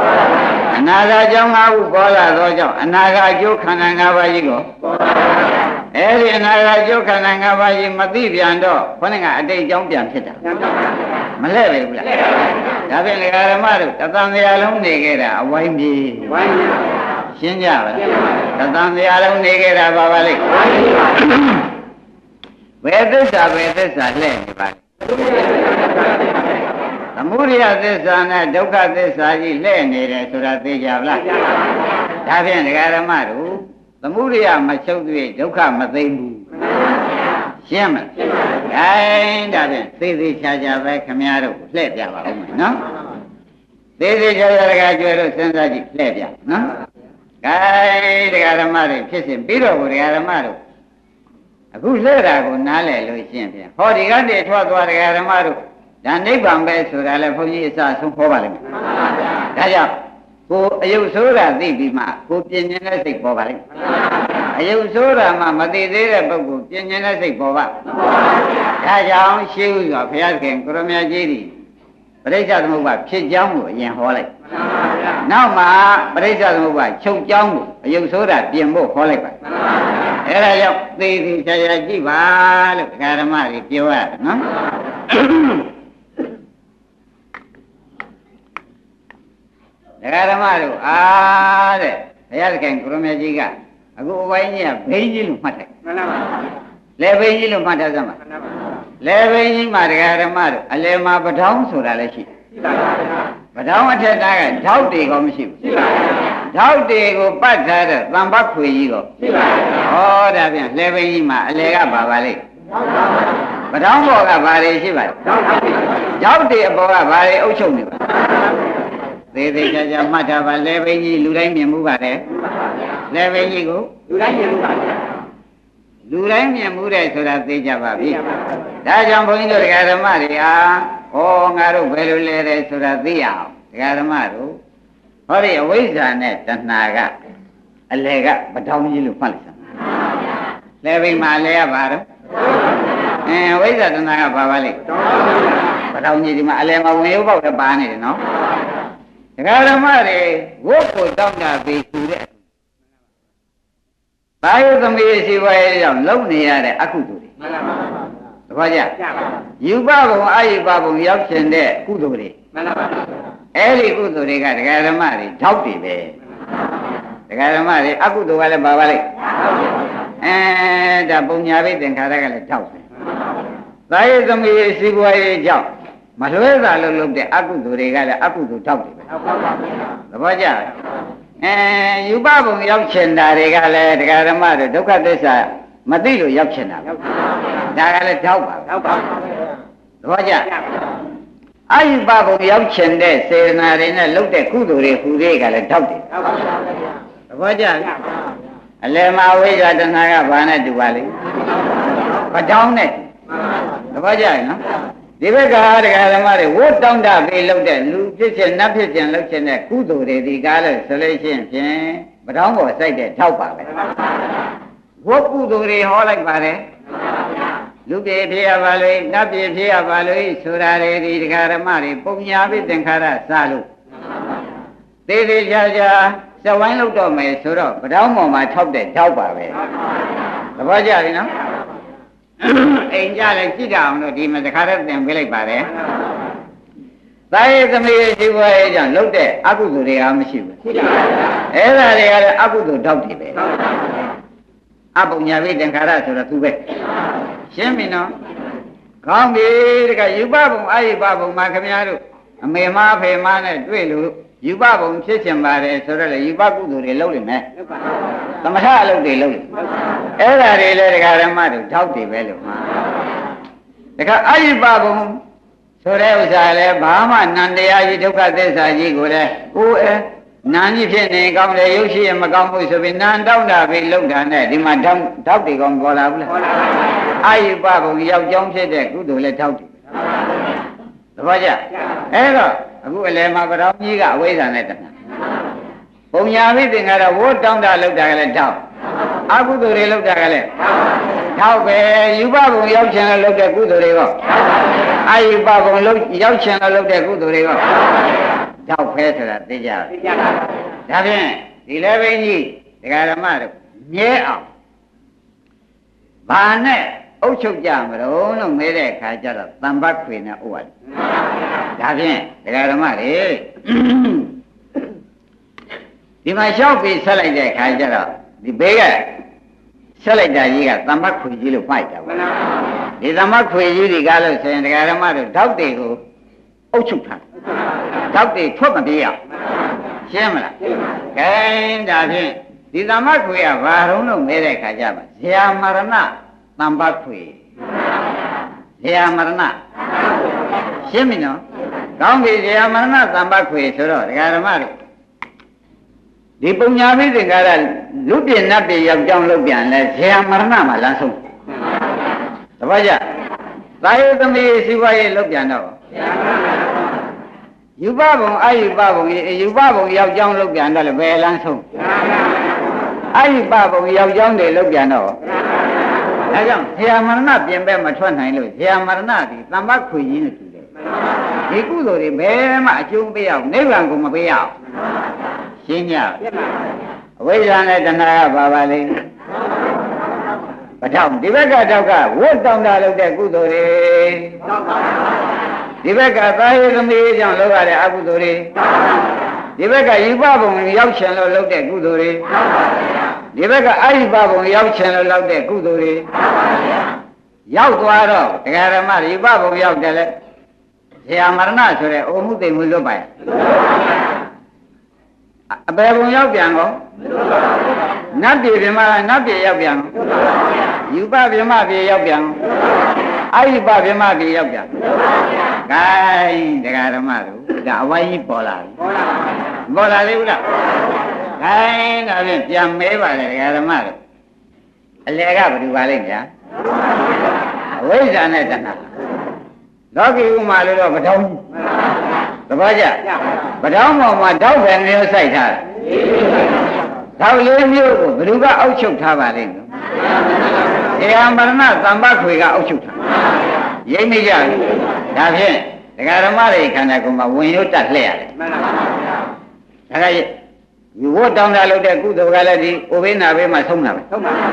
[SPEAKER 2] အနာဂတ်အကြောင်း၅ခုပေါ်လာသောကြောင့်အနာဂတ်အကျိုးခန္ဓာ၅ပါးကြီးကို
[SPEAKER 3] ပေါ်ပါဗျာ
[SPEAKER 2] အဲဒီအနာဂတ်အကျိုးခန္ဓာ၅ပါးကြီးမသိပြန်တော့ခொနဲ့ကအတိတ်အကြောင်းပြန်ဖြစ်တာ
[SPEAKER 3] ရပါဗျာ
[SPEAKER 2] မလဲပဲဘူးလား
[SPEAKER 3] လက်ပါဗျာ
[SPEAKER 2] ဒါဖြင့်ဒကာဓမ္မတို့တသံတရားလုံးနေခဲ့တာအဝိုင်းပြေ
[SPEAKER 3] ဝိုင်းပါဗျာ
[SPEAKER 2] ရှင်းကြပါ
[SPEAKER 3] ရှ
[SPEAKER 2] လား
[SPEAKER 3] င်းပါဗျာ
[SPEAKER 2] တသံတရားလုံးနေခဲ့တာပါပါလိမ့်
[SPEAKER 3] ဝိုင်းပါဗျာ
[SPEAKER 2] ဘယ်သစ္စာဘယ်သစ္စာလှည့်နေပါလဲ
[SPEAKER 3] သူရဲ့သစ္စာပါဗျာ
[SPEAKER 2] သမုဒိယသစ္စာနဲ့ဒုက္ခသစ္စာကြီးလှည့်နေတယ်ဆိုတာသိကြပါလား
[SPEAKER 3] ရပါဗျာ
[SPEAKER 2] ဒါဖြင့်ဒကာဓမ္မတို့သမုဒိယမချုပ်သေးဒုက္ခမသိဘူး
[SPEAKER 3] မှန်ပါဗျာ
[SPEAKER 2] ရှင်းမလား
[SPEAKER 3] ရှင်းပါဗျာ။
[SPEAKER 2] ဒါဒါဖြင့်သေသေးချာချာပဲခမည်းတော်လှည့်ပြပါဦးမယ်နော်။သေသေးချာချာတကကြွယ်လို့စဉ်းစားကြည့်လှည့်ပြနော်။ ဒါဒကာဓမ္မတွေဖြစ်စဉ်ပြီးတော့ဘုရားဓမ္မတို့အခုလှည့်တာကိုနားလည်လို့ရှင်းပြန်ဟောဒီကတည်းထွက်သွားဒကာဓမ္မတို့ဒါနိဗ္ဗာန်ပဲဆိုတာလဲဘုန်းကြီးအစဆုံးဟောပါလိမ့်မယ်
[SPEAKER 3] မှန်ပါဗျာ။
[SPEAKER 2] ဒါကြောင့်ကိုအယုတ်ဆိုးတာသိပြီးမှကိုပြင်းញတဲ့စိတ်ပေါ်ပါလိမ့်မယ်
[SPEAKER 3] မှန်ပါဗျာ။
[SPEAKER 2] အယုတ်ဆိုးတာမှမသိသေးတဲ့ပုဂ္ဂိုလ်ပြင်းញတဲ့စိတ်ပေါ်ပါ
[SPEAKER 3] မှန်ပါဗျာ
[SPEAKER 2] ဒါကြောင့်ရှေးဥစွာဘုရားခင်ကိုရမကြီးသည် ပရိစ္ဆသမုပ္ပါဖြစ်ကြောင်းကိုအရင်ဟောလိုက်
[SPEAKER 3] မှန်ပါဗျာ
[SPEAKER 2] နောက်မှာပရိစ္ဆသမုပ္ပါချုပ်ကြောင်းကိုအယုတ်ဆိုးတာပြင်ဖို့ဟောလိုက်ပါ
[SPEAKER 3] မှန်ပါဗျာ
[SPEAKER 2] အဲ့ဒါကြောင့်သေသေးချာချာကြည့်ပါလို့ဒကာဓမ္မတွေပြောရတယ်နော်ဒကာဓမ္မတို့အားတဲ့ဘုရားသခင်ကိုရမကြီးကအခုအပိုင်းကြီးကဘိန်းကြီးလို့မှတ်တယ်
[SPEAKER 3] မှန်ပါဗျာ
[SPEAKER 2] လဲဘိန်းကြီးလို့မှတ်ထားစမ်းပါ
[SPEAKER 3] မှန်ပါဗျာ
[SPEAKER 2] လဲဘိန်းကြီးမှာဒကာဓမ္မတို့အလဲမှာပထောင်းဆိုတာလည်းရှိတယ်
[SPEAKER 3] ရှိပါဗျာ
[SPEAKER 2] ပထောင်းအထက်သားကဓောက်တွေကောမရှိဘူး
[SPEAKER 3] ရှိပါဗျာ
[SPEAKER 2] ဓောက်တွေကိုပတ်ထားတဲ့သံပတ်ခွေကြီးကော
[SPEAKER 3] ရှိပါဗျာ
[SPEAKER 2] ဟောဒါပြန်လဲဘိန်းကြီးမှာအလဲကပါပါလိမ့်
[SPEAKER 3] ဟုတ်ပါဗျာ
[SPEAKER 2] ပထောင်းဘောကဘာတွေရှိပါလဲ
[SPEAKER 3] တော့ဟုတ်ပြီ
[SPEAKER 2] ဓောက်တွေအပေါ်ကဘာတွေအုပ်ချုပ်နေပါသေးသေးချာချာမှတ်ထားပါလဲဘိန်းကြီးလူတိုင်းမြင်မှုပါတယ်လဲဘိန်းကြီးကို
[SPEAKER 3] လူတိုင်းမြင်လို့ပါဗျာ
[SPEAKER 2] လူတိုင်းမြင်မှုတယ်ဆိုတာသိကြပါပြီ
[SPEAKER 3] သိပါပါ
[SPEAKER 2] ဒါကြောင့်ဘုန်းကြီးတို့တရားဓမ္မတွေဟာဟောငါတို့ဘယ်လိုလဲတယ်ဆိုတာသိရအောင်တရားဓမ္မတို့ဟောဒီအဝိဇ္ဇာနဲ့တဏှာကအလဲကပထောင်ကြီးလို့မှတ်လိုက်စမ်းလဲဘိန်းမှာအလဲကဘာတော့အင်းဝိဇ္ဇာတဏှာကဘာပါလိမ့်
[SPEAKER 3] တော့ဟုတ်ပါဗျာ
[SPEAKER 2] ပထောင်ကြီးဒီမှာအလဲမှာဝင်ရုပ်ပေါက်လည်းပါနေတယ်နော်တရားဓမ္မတွေဝတ်ကိုတောင်းတာပြီးခုတဲ့ ဘာယုသမီးရှိပါရဲ့ကြောင့်လုံနေရတဲ့အကုသိုလ်တွေ
[SPEAKER 3] မှန်ပါဗျာ
[SPEAKER 2] တပည့်ကြ
[SPEAKER 3] ကြပါဗျာ
[SPEAKER 2] ယူပဘုံအာယုပဘုံရောက်ရှင်တဲ့ကုသိုလ်တွေ
[SPEAKER 3] မှန်ပါဗျာ
[SPEAKER 2] အဲ့ဒီကုသိုလ်တွေကဒကာဓမ္မတွေထောက်တွေပဲဒကာဓမ္မတွေအကုသိုလ်ကလည်းပါပါလိုက်အဲဒါပုံညာဘိသင်္ခါရကလည်းထောက်တယ်သာယသမီးစီပွားရေးကြောင့်မလွဲတာလို့လုပ်တဲ့အကုသိုလ်တွေကလည်းအကုသိုလ်ထောက်တွေပဲ
[SPEAKER 3] ဟုတ်ပါဗျာ
[SPEAKER 2] သဘောကျလား အဲယူပဘုံရောက်ရှင်တာတွေကလည်းဒကာဓမ္မတွေဒုက္ခသစ္စာမသိလို့ရောက်ရှင်တာပဲ
[SPEAKER 3] ဟုတ်ပါဗျာ
[SPEAKER 2] ဒါကလည်းထောက်ပါပဲ
[SPEAKER 3] ဟုတ်ပါဗျာ
[SPEAKER 2] သဘောကျ
[SPEAKER 3] ကြပါဗျာ
[SPEAKER 2] အာယုပဘုံရောက်ချင်တဲ့စေတနာတွေနဲ့လုပ်တဲ့ကုသိုလ်တွေဟူတွေကလည်းထောက်တယ်
[SPEAKER 3] ဟုတ်ပါဗျာ
[SPEAKER 2] သဘောကျ
[SPEAKER 3] ကြ
[SPEAKER 2] လား
[SPEAKER 3] ပါဗျာ
[SPEAKER 2] အလယ်မှာဝိဇ္ဇာတဏှာကဘာနဲ့တူပါလိမ့်ပတောင်းနဲ့သဘောကျရင်နော် ဒီဘက်ကဒကာဓမ္မတွေဝတ်တောင်းတပေးလုပ်တဲ့လူဖြစ်ခြင်းနတ်ဖြစ်ခြင်းလုပ်ခြင်းတဲ့ကုသိုလ်တွေဒီကားလို့ဆိုလို့ရှိရင်ဖြင့်ပတောင်းပေါ်စိုက်တဲ့ထောက်ပါပဲဝတ်ကုသိုလ်တွေဟောလိုက်ပါတယ်လူပြေဖြစ်ရပါလို့နတ်ပြေဖြစ်ရပါလို့ဆိုတာတွေဒီဒကာဓမ္မတွေပုံညာပြီးသင်္ခါရစလို့သေးသေးချာချာစဝိုင်းလောက်တော့မယ်ဆိုတော့ပတောင်းပေါ်မှာထောက်တဲ့ထောက်ပါပဲသဘောကျပြီနော် အိမ်ကြလည်းကြည့်ကြအောင်လို့ဒီမှာတခါတော့သင်ပေးလိုက်ပါတယ်သာယေသမီးရှိဘွယ်ကြောင့်လှုပ်တဲ့အကုသိုလ်တွေကမရှိဘူး
[SPEAKER 3] ရှိပါဗျာ
[SPEAKER 2] အဲ့ဒါတွေကလည်းအကုသိုလ်ထောက်တယ်ပဲ
[SPEAKER 3] ဟုတ်ပါဗျာ
[SPEAKER 2] အပုံညာပိသင်္ခါရဆိုတော့သူပဲရှင်းပြီနော်ကောင်းပြီတကယူပဘုံအာယုပဘုံမှာခင်ဗျားတို့အမေမအဖေမနဲ့တွေ့လို့ ယူပဘုံဖြစ်ချင်ပါတယ်ဆိုတော့လေယူပကုသိုလ်တွေလုပ်လိမ့်မယ်
[SPEAKER 3] ဟုတ်ပါဗျာ
[SPEAKER 2] သမထအလုပ်တွေလုပ်လိမ့်မယ်အဲ့ဒါတွေလည်းဒကာရမတို့ထောက်တယ်ပဲလို့မှာတခါအာယုပဘုံဆိုတဲ့ဥစ္စာလည်းဘာမှနန္တရားကြီးဒုက္ခသစ္စာကြီးကိုလည်းကိုယ်အဲနာကြီးဖြစ်နေကောင်းတယ်ရုပ်ရှိရမကောင်းဘူးဆိုပြီးနာတောင်းတာပဲလုံတာနဲ့ဒီမှာထောက်ထောက်တွေကောင်းပေါ်လာဘူးလား
[SPEAKER 3] ဟောလာပါဗျာ
[SPEAKER 2] အာယုပဘုံယောက်ျောင်းဖြစ်တဲ့ကုသိုလ်လည်းထောက်တယ် သဘောကျအဲ့တော့အခုအလယ်မှာပတော်ကြီးကအဝိဇ္ဇာနဲ့တဏှာပုံညာပိသင်္ခါရဝိုးတောင်းတာလောက်တာကလည်းထောက်အကုသိုလ်တွေလောက်တာကလည်းထောက်ပဲယူပဘုံရောက်ချင်လို့လောက်တဲ့ကုသိုလ်တွေကအာယုပဘုံလောက်ရောက်ချင်လို့လောက်တဲ့ကုသိုလ်တွေကထောက်ဖဲဆိုတာသိကြပါ
[SPEAKER 3] သိကြပါဗျာ
[SPEAKER 2] ဒါဖြင့်ဒီလည်းဘင်းကြီးဒကာဓမ္မတို့မြဲအောင်ဘာနဲ့ အုပ်ချုပ်ကြမလို့လို့မဲတဲ့အခါကျတော့တံပတ်ခွေနဲ့ဥပါဒါဖြင့်ဒကာဓမ္မတွေဒီမှာလျှောက်ပြီးဆက်လိုက်တဲ့အခါကျတော့ဒီဘေးကဆက်လိုက်တာကြီးကတံပတ်ခွေကြီးလို့ဖိုက်တာ
[SPEAKER 3] မှ
[SPEAKER 2] ပါ
[SPEAKER 3] န်ပါဗျာ
[SPEAKER 2] ဒီတံပတ်ခွေကြီးဒီကားလို့ဆိုရင်ဒကာဓမ္မတို့ဓောက်တွေကိုအုပ်ချုပ်ထားဓောက်တွေထွက်မပြေးအောင်ရှင်းမလားကဲဒါဖြင့်ဒီသမတ်ခွေကဘာတုံးလို့မဲတဲ့ခါကြပါဇာမရဏ တမ္ပတ်ခွေဇာမရဏရှင်းပြီနော်ကောင်းပြီဇာမရဏတမ္ပတ်ခွေဆိုတော့ဒကာဓမ္မတွေဒီပုံညာမိသင်္ကာရလူပြင်းနတ်ပြယောက်ျောင်းလုပ်ပြန်လဲဇာမရဏမှာလမ်းဆုံးတပည့်ကြသာယသမီးစီဝါရေးလုပ်ပြန်တော့ယူပဘုံအာယူပဘုံယူပဘုံယောက်ျောင်းလောက်ပြန်တော့လည်းဘယ်လန်းဆုံးအာယူပဘုံယောက်ျောင်းတွေလောက်ပြန်တော့ ဒါကြောင့်ဇာမရဏပြင်ပဲမထွက်နိုင်လို့ဇာမရဏဒီသမ္မခွေကြီးနဲ့တူတယ်
[SPEAKER 3] မှ
[SPEAKER 2] ဒီကုသိုလ်တွေဘယ်မှအကျိုးမပေးရအောင်နိဗ္ဗာန်ကိုမပေးရအောင်ရှင်းကြအဝိဇ္ဇာနဲ့တဏှာကဘာပါလဲပထောင်ဒီဘက်ကတောက်ကဝတ်တောင်းတာလုပ်တဲ့ကုသိုလ်တွေဒီဘက်ကသာယေသမီးကြောင့်လုပ်ရတဲ့အကုသိုလ်တွေဒီဘက်ကယူပဘုံရောက်ချင်လို့လုပ်တဲ့ကုသိုလ်တွေ ဒီဘက်ကအာယုပဘုံရောက်ချင်လို့လုပ်တဲ့ကုသိုလ်တွေရောက်သွားတော့တရားဓမ္မယူပဘုံရောက်တယ်လေဇေယမရဏဆိုတဲ့အိုမှုသိမ်မှုလွတ်ပါရဲ့အပေဘုံရောက်ပြန်ကောနတ်ပြည်ပြမလားနတ်ပြည်ရောက်ပြန်ကောယူပပြမပြည်ရောက်ပြန်ကောအာယုပပြမပြည်ရောက်ပြန်ဂိုင်းတရားဓမ္မတို့ဒါအဝိုင်းကြီးပေါ်လာပြီပေါ်လာလေဦးလား ဂိုင်းဒါဖြင့်ပြန်မဲပါလေတရားဓမ္မတို့အလေကဘယ်သူပါလိမ့်ဗျာအဝိဇ္ဇာနဲ့တဏှာလောကီဥမာလို့တော့ပထောင်းကြီးသဘောကျပထောင်းပေါ်မှာတောက်ပဲမျိုးစိုက်ထားတာတောက်လေးမျိုးကိုဘယ်သူကအောက်ချုပ်ထားပါလိမ့်နော်ဧယံမရဏသံဘခွေကအောက်ချုပ်ထားရိမ့်နေကြပြီဒါဖြင့်ဒကာဓမ္မတွေခန္ဓာကိုယ်မှာဝင်ရုပ်တက်လှည့်ရတယ်မှန်ပါဗျာဒါက ဒီဝတ်တောင်းတာလုပ်တဲ့ကုသိုလ်ကလည်းဒီအိုဘေးနာဘေးမှာဆုံးတာပဲဆုံးပါပါ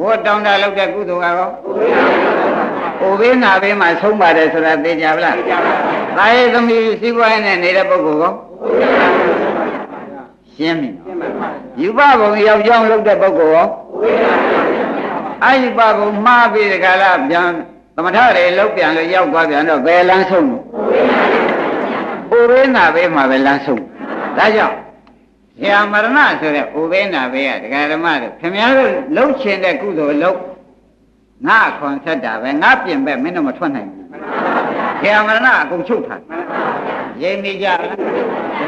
[SPEAKER 2] ဝတ်တောင်းတာလုပ်တဲ့ကုသိုလ်ကတော့အိုဘေးနာဘေးမှာဆုံးပါတယ်ဆိုတာသိကြပါလားသိကြပါပါဒါရဲ့သမီးစည်းပွားရေးနဲ့နေတဲ့ပုဂ္ဂိုလ်ကောရှင်းပြီနော်ယူပဘုံရောက်ကြောင်းလုပ်တဲ့ပုဂ္ဂိုလ်ရောအာယူပဘုံမှားပြီးဒီကလာပြန်သမထတွေလောက်ပြန်လို့ရောက်သွားပြန်တော့ဘယ်လမ်းဆုံးလို့ဥရိနာဘေးမှာပဲလမ်းဆုံးဒါကြောင့် ဇာမရဏဆိုတဲ့ဥရိနာဘေးကဒကာဓမ္မတို့ခင်ဗျားတို့လှုပ်ရှင်တဲ့ကုသိုလ်လှုပ်ငါခွန်ဆက်တာပဲငါပြင်ပဲမင်းတို့မထွက်နိုင်ဘူးဇာမရဏအကုန်ချုပ်ထားရိမ့်မိကြလားဘယ်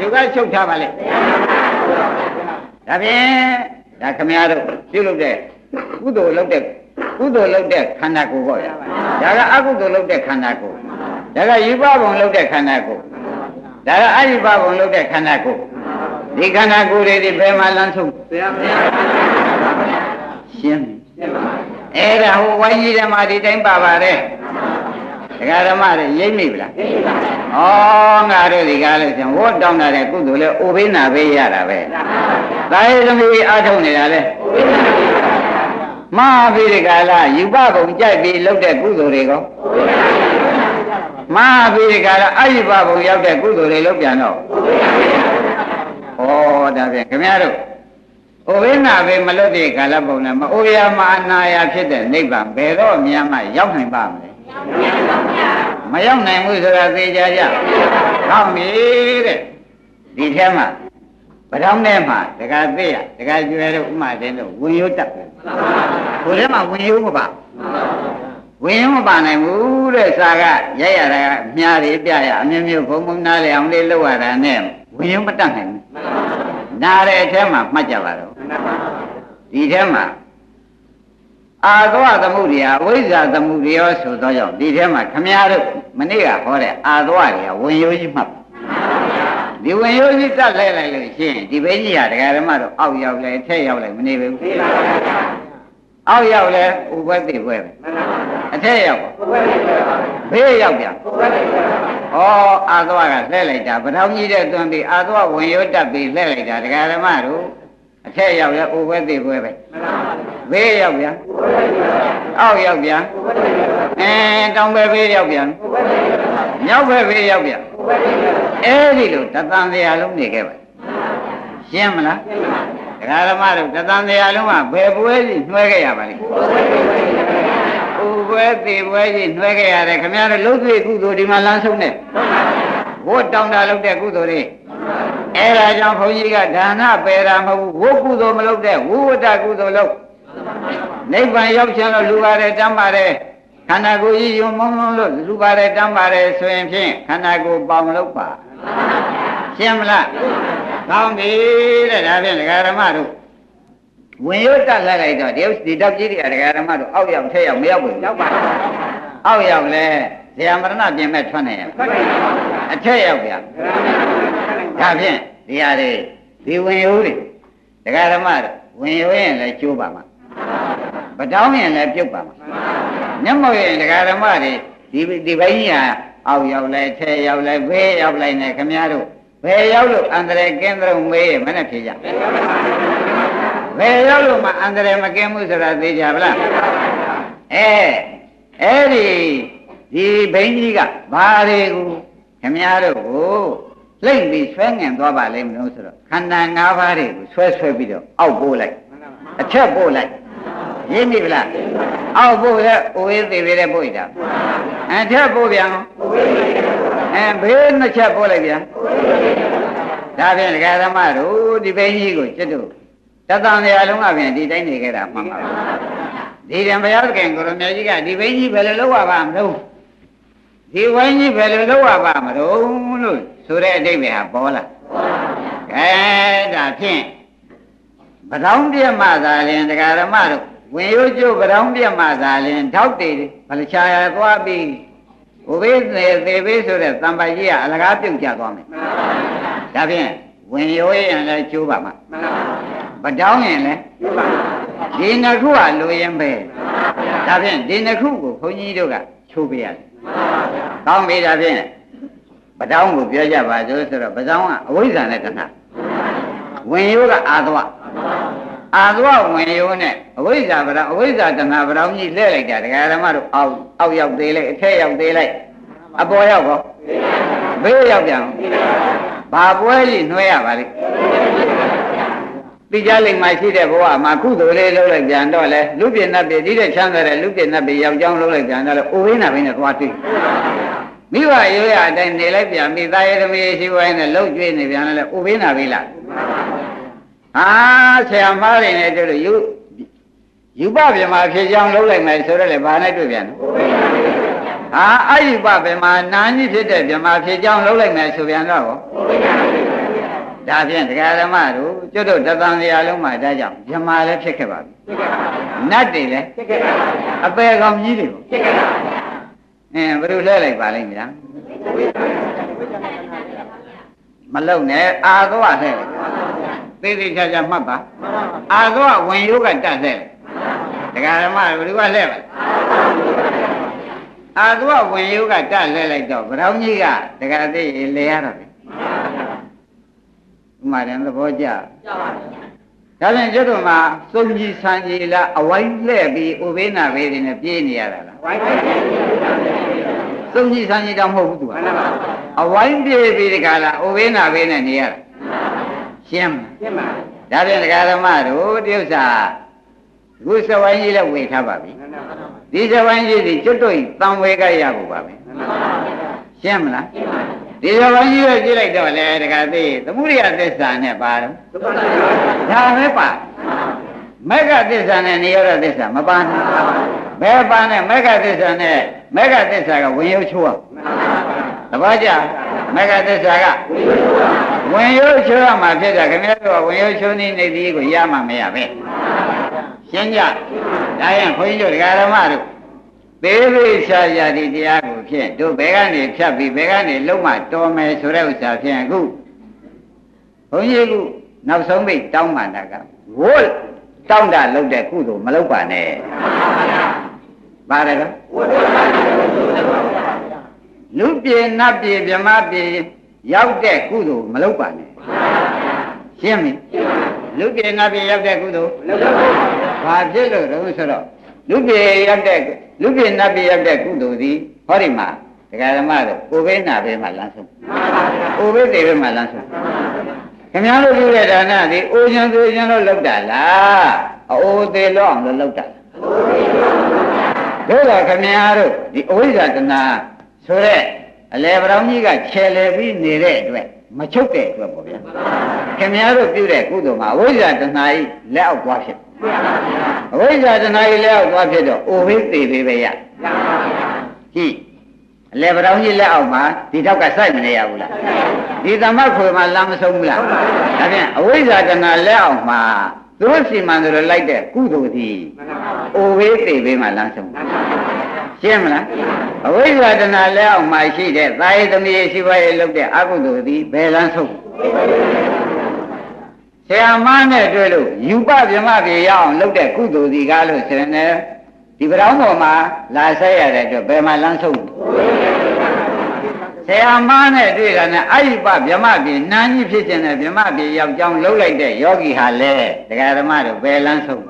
[SPEAKER 2] သူကချုပ်ထားပါလဲဒါဖြင့်ဒါခင်ဗျားတို့ပြုလုပ်တဲ့ကုသိုလ်လုပ်တဲ့ကုသိုလ်လုပ်တဲ့ခန္ဓာကိုယ်ပေါ့ဗျာဒါကအကုသိုလ်လုပ်တဲ့ခန္ဓာကိုယ်ဒါကယူပဘုံလုပ်တဲ့ခန္ဓာကိုယ်ဒါကအယူပဘုံလုပ်တဲ့ခန္ဓာကိုယ် ဒီခန္ဓာကိုယ်တွေဒီဘယ်မှာလမ်းဆုံးဘုရားဘုရားရှင်းပြီအဲ့ဒါဟိုဝိုင်းကြီးထဲမှာဒီတိုင်းပါပါတယ်ဒကာဓမ္မတွေရိမ့်မိဗလားရိမ့်ပါပါဩငါတို့ဒီကားလို့ရှင်ဝတ်တောင်းတာတဲ့ကုသိုလ်လဲအိုဘိနာပဲရတာပဲသာယေသမီးအားထုတ်နေတာလဲအိုဘိနာပဲမဟာဗိရကာလယူပဘုံကြိုက်ပြီးလုပ်တဲ့ကုသိုလ်တွေကောမဟာဗိရကာလအယူပဘုံရောက်တဲ့ကုသိုလ်တွေလုပ်ပြန်တော့ ဩဒါဖြင့်ခင်ဗျားတို့ဩဝိနာပဲမလွတ်တဲ့ကာလပုံနဲ့မဩရမအနာယဖြစ်တဲ့နိဗ္ဗာန်ဘယ်တော့မြန်မှရောက်နိုင်ပါမလဲမရောက်နိုင်ဘူးဆိုတာသိကြကြဟောင်းပြီတဲ့ဒီထဲမှာပထောင်းထဲမှာတက္ကသိရတက္ကကျွဲတို့ဥမာတင်းတို့ဝင်ရုပ်တက်တယ်ဘုရားမှာဝင်ရုပ်မပါဝင်ရုပ်မပါနိုင်ဘူးတဲ့စာကရိုက်ရတာကမြားတွေပြရအမျိုးမျိုးဘုံဘုံနားလေအောင်လေးလောက်ရတာနဲ့ဝင်ရုပ်မတက်နိုင်ဘူး နားတဲ့အထဲမှာမှတ်ကြပါတော့ဒီထဲမှာအာသောသမှုတရားဝိဇ္ဇာသမှုတရားဆိုသောကြောင့်ဒီထဲမှာခမည်းတော်မနေ့ကဟောတဲ့အာသောတွေကဝင်ရိုးကြီးမှတ်ဒီဝင်ရိုးကြီးတက်လိုက်လိုက်လို့ရှိရင်ဒီဘိကြီးဟာတရားဓမ္မတို့အောက်ရောက်လဲထက်ရောက်လဲမနေဘူး အောက်ရောက်လဲဥပသိပွဲပဲအထက်ရောက်ပါဘေးရောက်ပြန်ဩအာသောကလှဲ့လိုက်တာပထောင်ကြီးတဲ့သွန်ပြီးအာသောဝင်ရိုးတက်ပြီးလှဲ့လိုက်တာတရားဓမ္မတို့အထက်ရောက်လဲဥပသိပွဲပဲဘေးရောက်ပြန်အောက်ရောက်ပြန်အဲတောင်ဘက်ဘေးရောက်ပြန်မြောက်ဘက်ဘေးရောက်ပြန်အဲဒီလိုတသံတရားလုံးနေခဲ့ပါရှင်းမလား ဒကာဓမ္မတို့တသံတရားလုံးကဘယ်ပွဲကြီးနှွဲခဲ့ရပါလိမ့်ဥပွဲသေးပွဲကြီးနှွဲခဲ့ရတယ်ခင်ဗျားတို့လုံးသွေကုသိုလ်ဒီမှာလမ်းဆုံးတယ်ဘို့တောင်းတာလုပ်တဲ့ကုသိုလ်တွေအဲဒါကြောင့်ဘုန်းကြီးကဒါနပယ်တာမဟုတ်ဘူးဝိကုသိုလ်မလုပ်တဲ့ဝိဝတ္တကုသိုလ်လုပ်နိဗ္ဗာန်ရောက်ချင်လို့လူပါတယ်တမ်းပါတယ်ခန္ဓာကိုယ်ကြီးယုံမုံလုံးလို့လူပါတယ်တမ်းပါတယ်ဆိုရင်ဖြင့်ခန္ဓာကိုယ်ပေါင်လို့ပါရှင်းမလား ကောင်းပြီတဲ့ဒါဖြင့်ဒကာရမတို့ဝင်ရွတ်တက်လိုက်လိုက်တော့ဒီဒီတော့ကြီးတွေကဒကာရမတို့အောက်ရောက်ထက်ရောက်မရောက်ဘူးရောက်ပါအောက်ရောက်လဲဇေယမရဏပြင်မဲ့ထွက်နေရအထက်ရောက်ဗျာဒါဖြင့်ဒီဟာတွေဒီဝင်ရိုးတွေဒကာဓမ္မတို့ဝင်ရိုးရင်လည်းကျိုးပါမှာပတောင်းရင်လည်းပြုတ်ပါမှာမျက်မှောက်ရင်ဒကာဓမ္မတွေဒီဒီဘိုင်းကြီးဟာအောက်ရောက်လိုက်ထဲရောက်လိုက်ဘေးရောက်လိုက်နဲ့ခမည်းတော် ဘယ်ရောက်လို့အန္တရာယ်ကင်းတဲ့မေးရမနဲ့ဖြေကြဘယ်ရောက်လို့မှအန္တရာယ်မကင်းဘူးဆိုတာသိကြဗလားအဲအဲ့ဒီဒီဘိန်းကြီးကဘာတွေကိုခမည်းတော်ကိုလှိမ့်ပြီးဆွဲငင်သွားပါလိမ့်မလို့ဆိုတော့ခန္ဓာ၅ပါးတွေကိုဆွဲဆွဲပြီးတော့အောက်ပို့လိုက်အထက်ပို့လိုက်ရင်းမိဗလားအောက်ပို့လဲအိုးသေးသေးတဲ့ပို့ရတာအထက်ပို့ပြန် အဲဘေးနှစ်ချက်ပို့လိုက်ပြန်ဒါဖြင့်ဒကာသမားတို့ဒီဘိန်းကြီးကိုကျွတ်တို့တသံတရားလုံးကပြန်ဒီတိုင်းနေခဲ့တာမှန်ပါပါဒီတံဘုရားသခင်ကိုရမြတ်ကြီးကဒီဘိန်းကြီးဘယ်လိုလုပ်ရပါမလို့ဒီဝိုင်းကြီးဘယ်လိုလုပ်ရပါမလို့လို့ဆိုတဲ့အတိတ်ပဲဟာပေါ်လာကဲဒါဖြင့်ပထောင်ပြတ်မှသာလင်တရားဓမ္မတို့ဝင်ရိုးကျိုးပထောင်ပြတ်မှသာလင်ထောက်တည်ဘလချာရသွားပြီး ဘုဘေးသေးသေးဘေးဆိုတဲ့တံပါကြီးကအလကားပြုတ်ကြသွားမယ်ဒါဖြင့်ဝင်ရိုးရင်လည်းကျိုးပါမှာပထောင်ရင်လည်းဒီနှစ်ခုကလိုရင်ပဲဒါဖြင့်ဒီနှစ်ခုကိုခွန်ကြီးတို့ကချိုးပေးရတယ်ကောင်းပြီဒါဖြင့်ပတောင်းကိုပြောကြပါစို့ဆိုတော့ပတောင်းကအဝိဇ္ဇာနဲ့တဏှာဝင်ရိုးကအာသဝ အာသဝဝင်ရိုးနဲ့အဝိဇ္ဇာပတောင်းအဝိဇ္ဇာတဏှာပတောင်းကြီးလဲလိုက်တာဒကာဓမ္မတို့အောက်အောက်ရောက်သေးလိုက်အထက်ရောက်သေးလိုက်အပေါ်ရောက်ကောဘေးရောက်ပြန်ဘာပွဲကြီးနှွှဲရပါလိမ့်တိကြလိမ့်မှရှိတဲ့ဘဝမှာကုသိုလ်လေးလုပ်လိုက်ပြန်တော့လေလူပြည့်နတ်ပြည့်ဒီတဲ့ချမ်းသာတဲ့လူပြည့်နတ်ပြည့်ယောက်ျောင်းလုပ်လိုက်ပြန်တော့လေအိုဝိနာဘိနဲ့သွားတွေ့မိဘရိုးရအတိုင်းနေလိုက်ပြန်မိသားရဲ့သမီးရှိဝိုင်းနဲ့လှုပ်ကျွေးနေပြန်လဲဥပိနာပြီလား ဟာဆရာမတွေနဲ့တို့လို့ယူယူပပြမဖြစ်ကြောင်းလှုပ်လိုက်မယ်ဆိုတော့လေဘာနဲ့တွေ့ပြန်လဲဟာအယူပပြမနာကြီးဖြစ်တဲ့ပြမဖြစ်ကြောင်းလှုပ်လိုက်မယ်ဆိုပြန်တော့ဒါဖြင့်တရားဓမ္မတို့ကျွတ်တို့တသံတရားလုံးမှာဒါကြောင့်ပြမလည်းဖြစ်ခဲ့ပါပြီနတ်တွေလည်းဖြစ်ခဲ့ပါအပေကောင်ကြီးတွေဖြစ်ခဲ့ပါအင်းဘယ်လိုလဲလိုက်ပါလိမ့်မလားမလုံနဲ့အာသောလှဲ့လိုက် သေသေးချာချာမှတ်ပါအာသောဝင်ရုပ်ကတတ်လှဲ့လိုက်တရားဓမ္မဘယ်လိုကလှဲ့ပါအာသောဝင်ရုပ်ကတတ်လှဲ့လိုက်တော့ဗရောင်းကြီးကတရားသိလေရတော့ပြီဥမာတယ်သဘောကျဒါပြန်ကျွတ်တို့မှာစုံကြီးဆန်းကြီးလားအဝိုင်းလှဲ့ပြီးဥပိနာဘေးတွေနဲ့ပြေးနေရတာလားဝိုင်းသုံးကြီးဆန်းကြီးတောင်မဟုတ်ဘူးသူကအဝိုင်းပြေးပြီးဒီကလာအိုဘေးနာဘေးနဲ့နေရတာ ရှင်းမရှင်းပါဒါပြန်ဒကာဓမ္မတို့တိဥ္စာအခုစဝိုင်းကြီးလည်းဝေထားပါပြီဒီစဝိုင်းကြီးဒီကျွတ်တို့တံဝေကရဖို့ပါပဲရှင်းမလားဒီစဝိုင်းကြီးကိုကြည့်လိုက်တော့လေဒကာသိသမှုရိယသစ္စာနဲ့ပါတော့ဒါပဲပါ မက္ခသစ္စာနဲ့နိရောဓသစ္စာမပါနဲ့ဘယ်ပါနဲ့မက္ခသစ္စာနဲ့မက္ခသစ္စာကဝင်ရုပ်ချိုးအောင်တပည့်ကြမက္ခသစ္စာကဝင်ရုပ်ချိုးရမှာဖြစ်တာခင်ဗျားတို့ကဝင်ရုပ်ချိုးနေနေသည်ကိုရမှာမရပဲရှင်းကြဒါရင်ခွန်ကြီးတို့ဒကာဓမ္မတို့သေးသေးရှားရှားဒီတရားကိုဖြင့်တို့ဘယ်ကနေဖြတ်ပြီးဘယ်ကနေလုံးမတော်မယ်ဆိုတဲ့ဥစ္စာဖြင့်အခုဘုန်းကြီးကနောက်ဆုံးပိတ်တောင်းမှန်တာကဝို့ တောင်းတလုပ်တဲ့ကုသိုလ်မလုပ်ပါနဲ့ပါတယ်နော်လူပြေနတ်ပြေမြမပြေရောက်တဲ့ကုသိုလ်မလုပ်ပါနဲ့ရှင်းပြီလူပြေနတ်ပြေရောက်တဲ့ကုသိုလ်ဘာဖြစ်လို့တော့ဆိုတော့လူပြေရောက်တဲ့လူပြေနတ်ပြေရောက်တဲ့ကုသိုလ်ဒီဟောဒီမှာဒကာဓမ္မတို့ကိုဘေးနာဘေးမှာလမ်းဆုံးကိုဘေးတေဘေးမှာလမ်းဆုံး ခင်ဗျားတို့ပြုတဲ့ဒါနဒီအိုရှင်သူရှင်တို့လောက်တာလားအိုသေးလို့အောင်လို့လောက်တာတို့ကခင်ဗျားတို့ဒီအဝိဇ္ဇာတဏဆိုတဲ့အလေဗရောင်းကြီးကခြယ်လေပြီးနေတဲ့အတွက်မချုပ်တဲ့အတွက်ပေါ့ဗျာခင်ဗျားတို့ပြုတဲ့ကုသိုလ်မှာအဝိဇ္ဇာတဏဤလက်အောက်သွားဖြစ်အဝိဇ္ဇာတဏဤလက်အောက်သွားဖြစ်တော့အိုဘေးသေးသေးပဲရဟိ အလေဗရောင်းကြီးလက်အောက်မှာဒီတော့ကစိုက်မနေရဘူးလားဒီသမတ်ခွေမှာလမ်းမဆုံးဘူးလားဒါဖြင့်အဝိဇ္ဇာတဏလက်အောက်မှာသူတို့စီမံတယ်လိုက်တဲ့ကုသိုလ်ဒီအိုဘေးသေးဘေးမှာလမ်းဆုံးရှင်းမလားအဝိဇ္ဇာတဏလက်အောက်မှာရှိတဲ့သာယသမီးရှိပါရဲ့လုပ်တဲ့အကုသိုလ်ဒီဘယ်လမ်းဆုံးဆရာမနဲ့တွေ့လို့ယူပပြမပြေရအောင်လုပ်တဲ့ကုသိုလ်ဒီကားလို့ဆိုရင်လည်းဒီပရောင်းပေါ်မှာလာဆက်ရတဲ့အတွက်ဘယ်မှာလမ်းဆုံးဟ ဆရာမနဲ့တွေ့တာနဲ့အယုပဗြဟ္မပြေနန်းကြီးဖြစ်ခြင်းနဲ့ဗြဟ္မပြေယောက်ျောင်းလှုပ်လိုက်တဲ့ယောဂီဟာလေတရားဓမ္မတို့ဘယ်လန်းဆုံး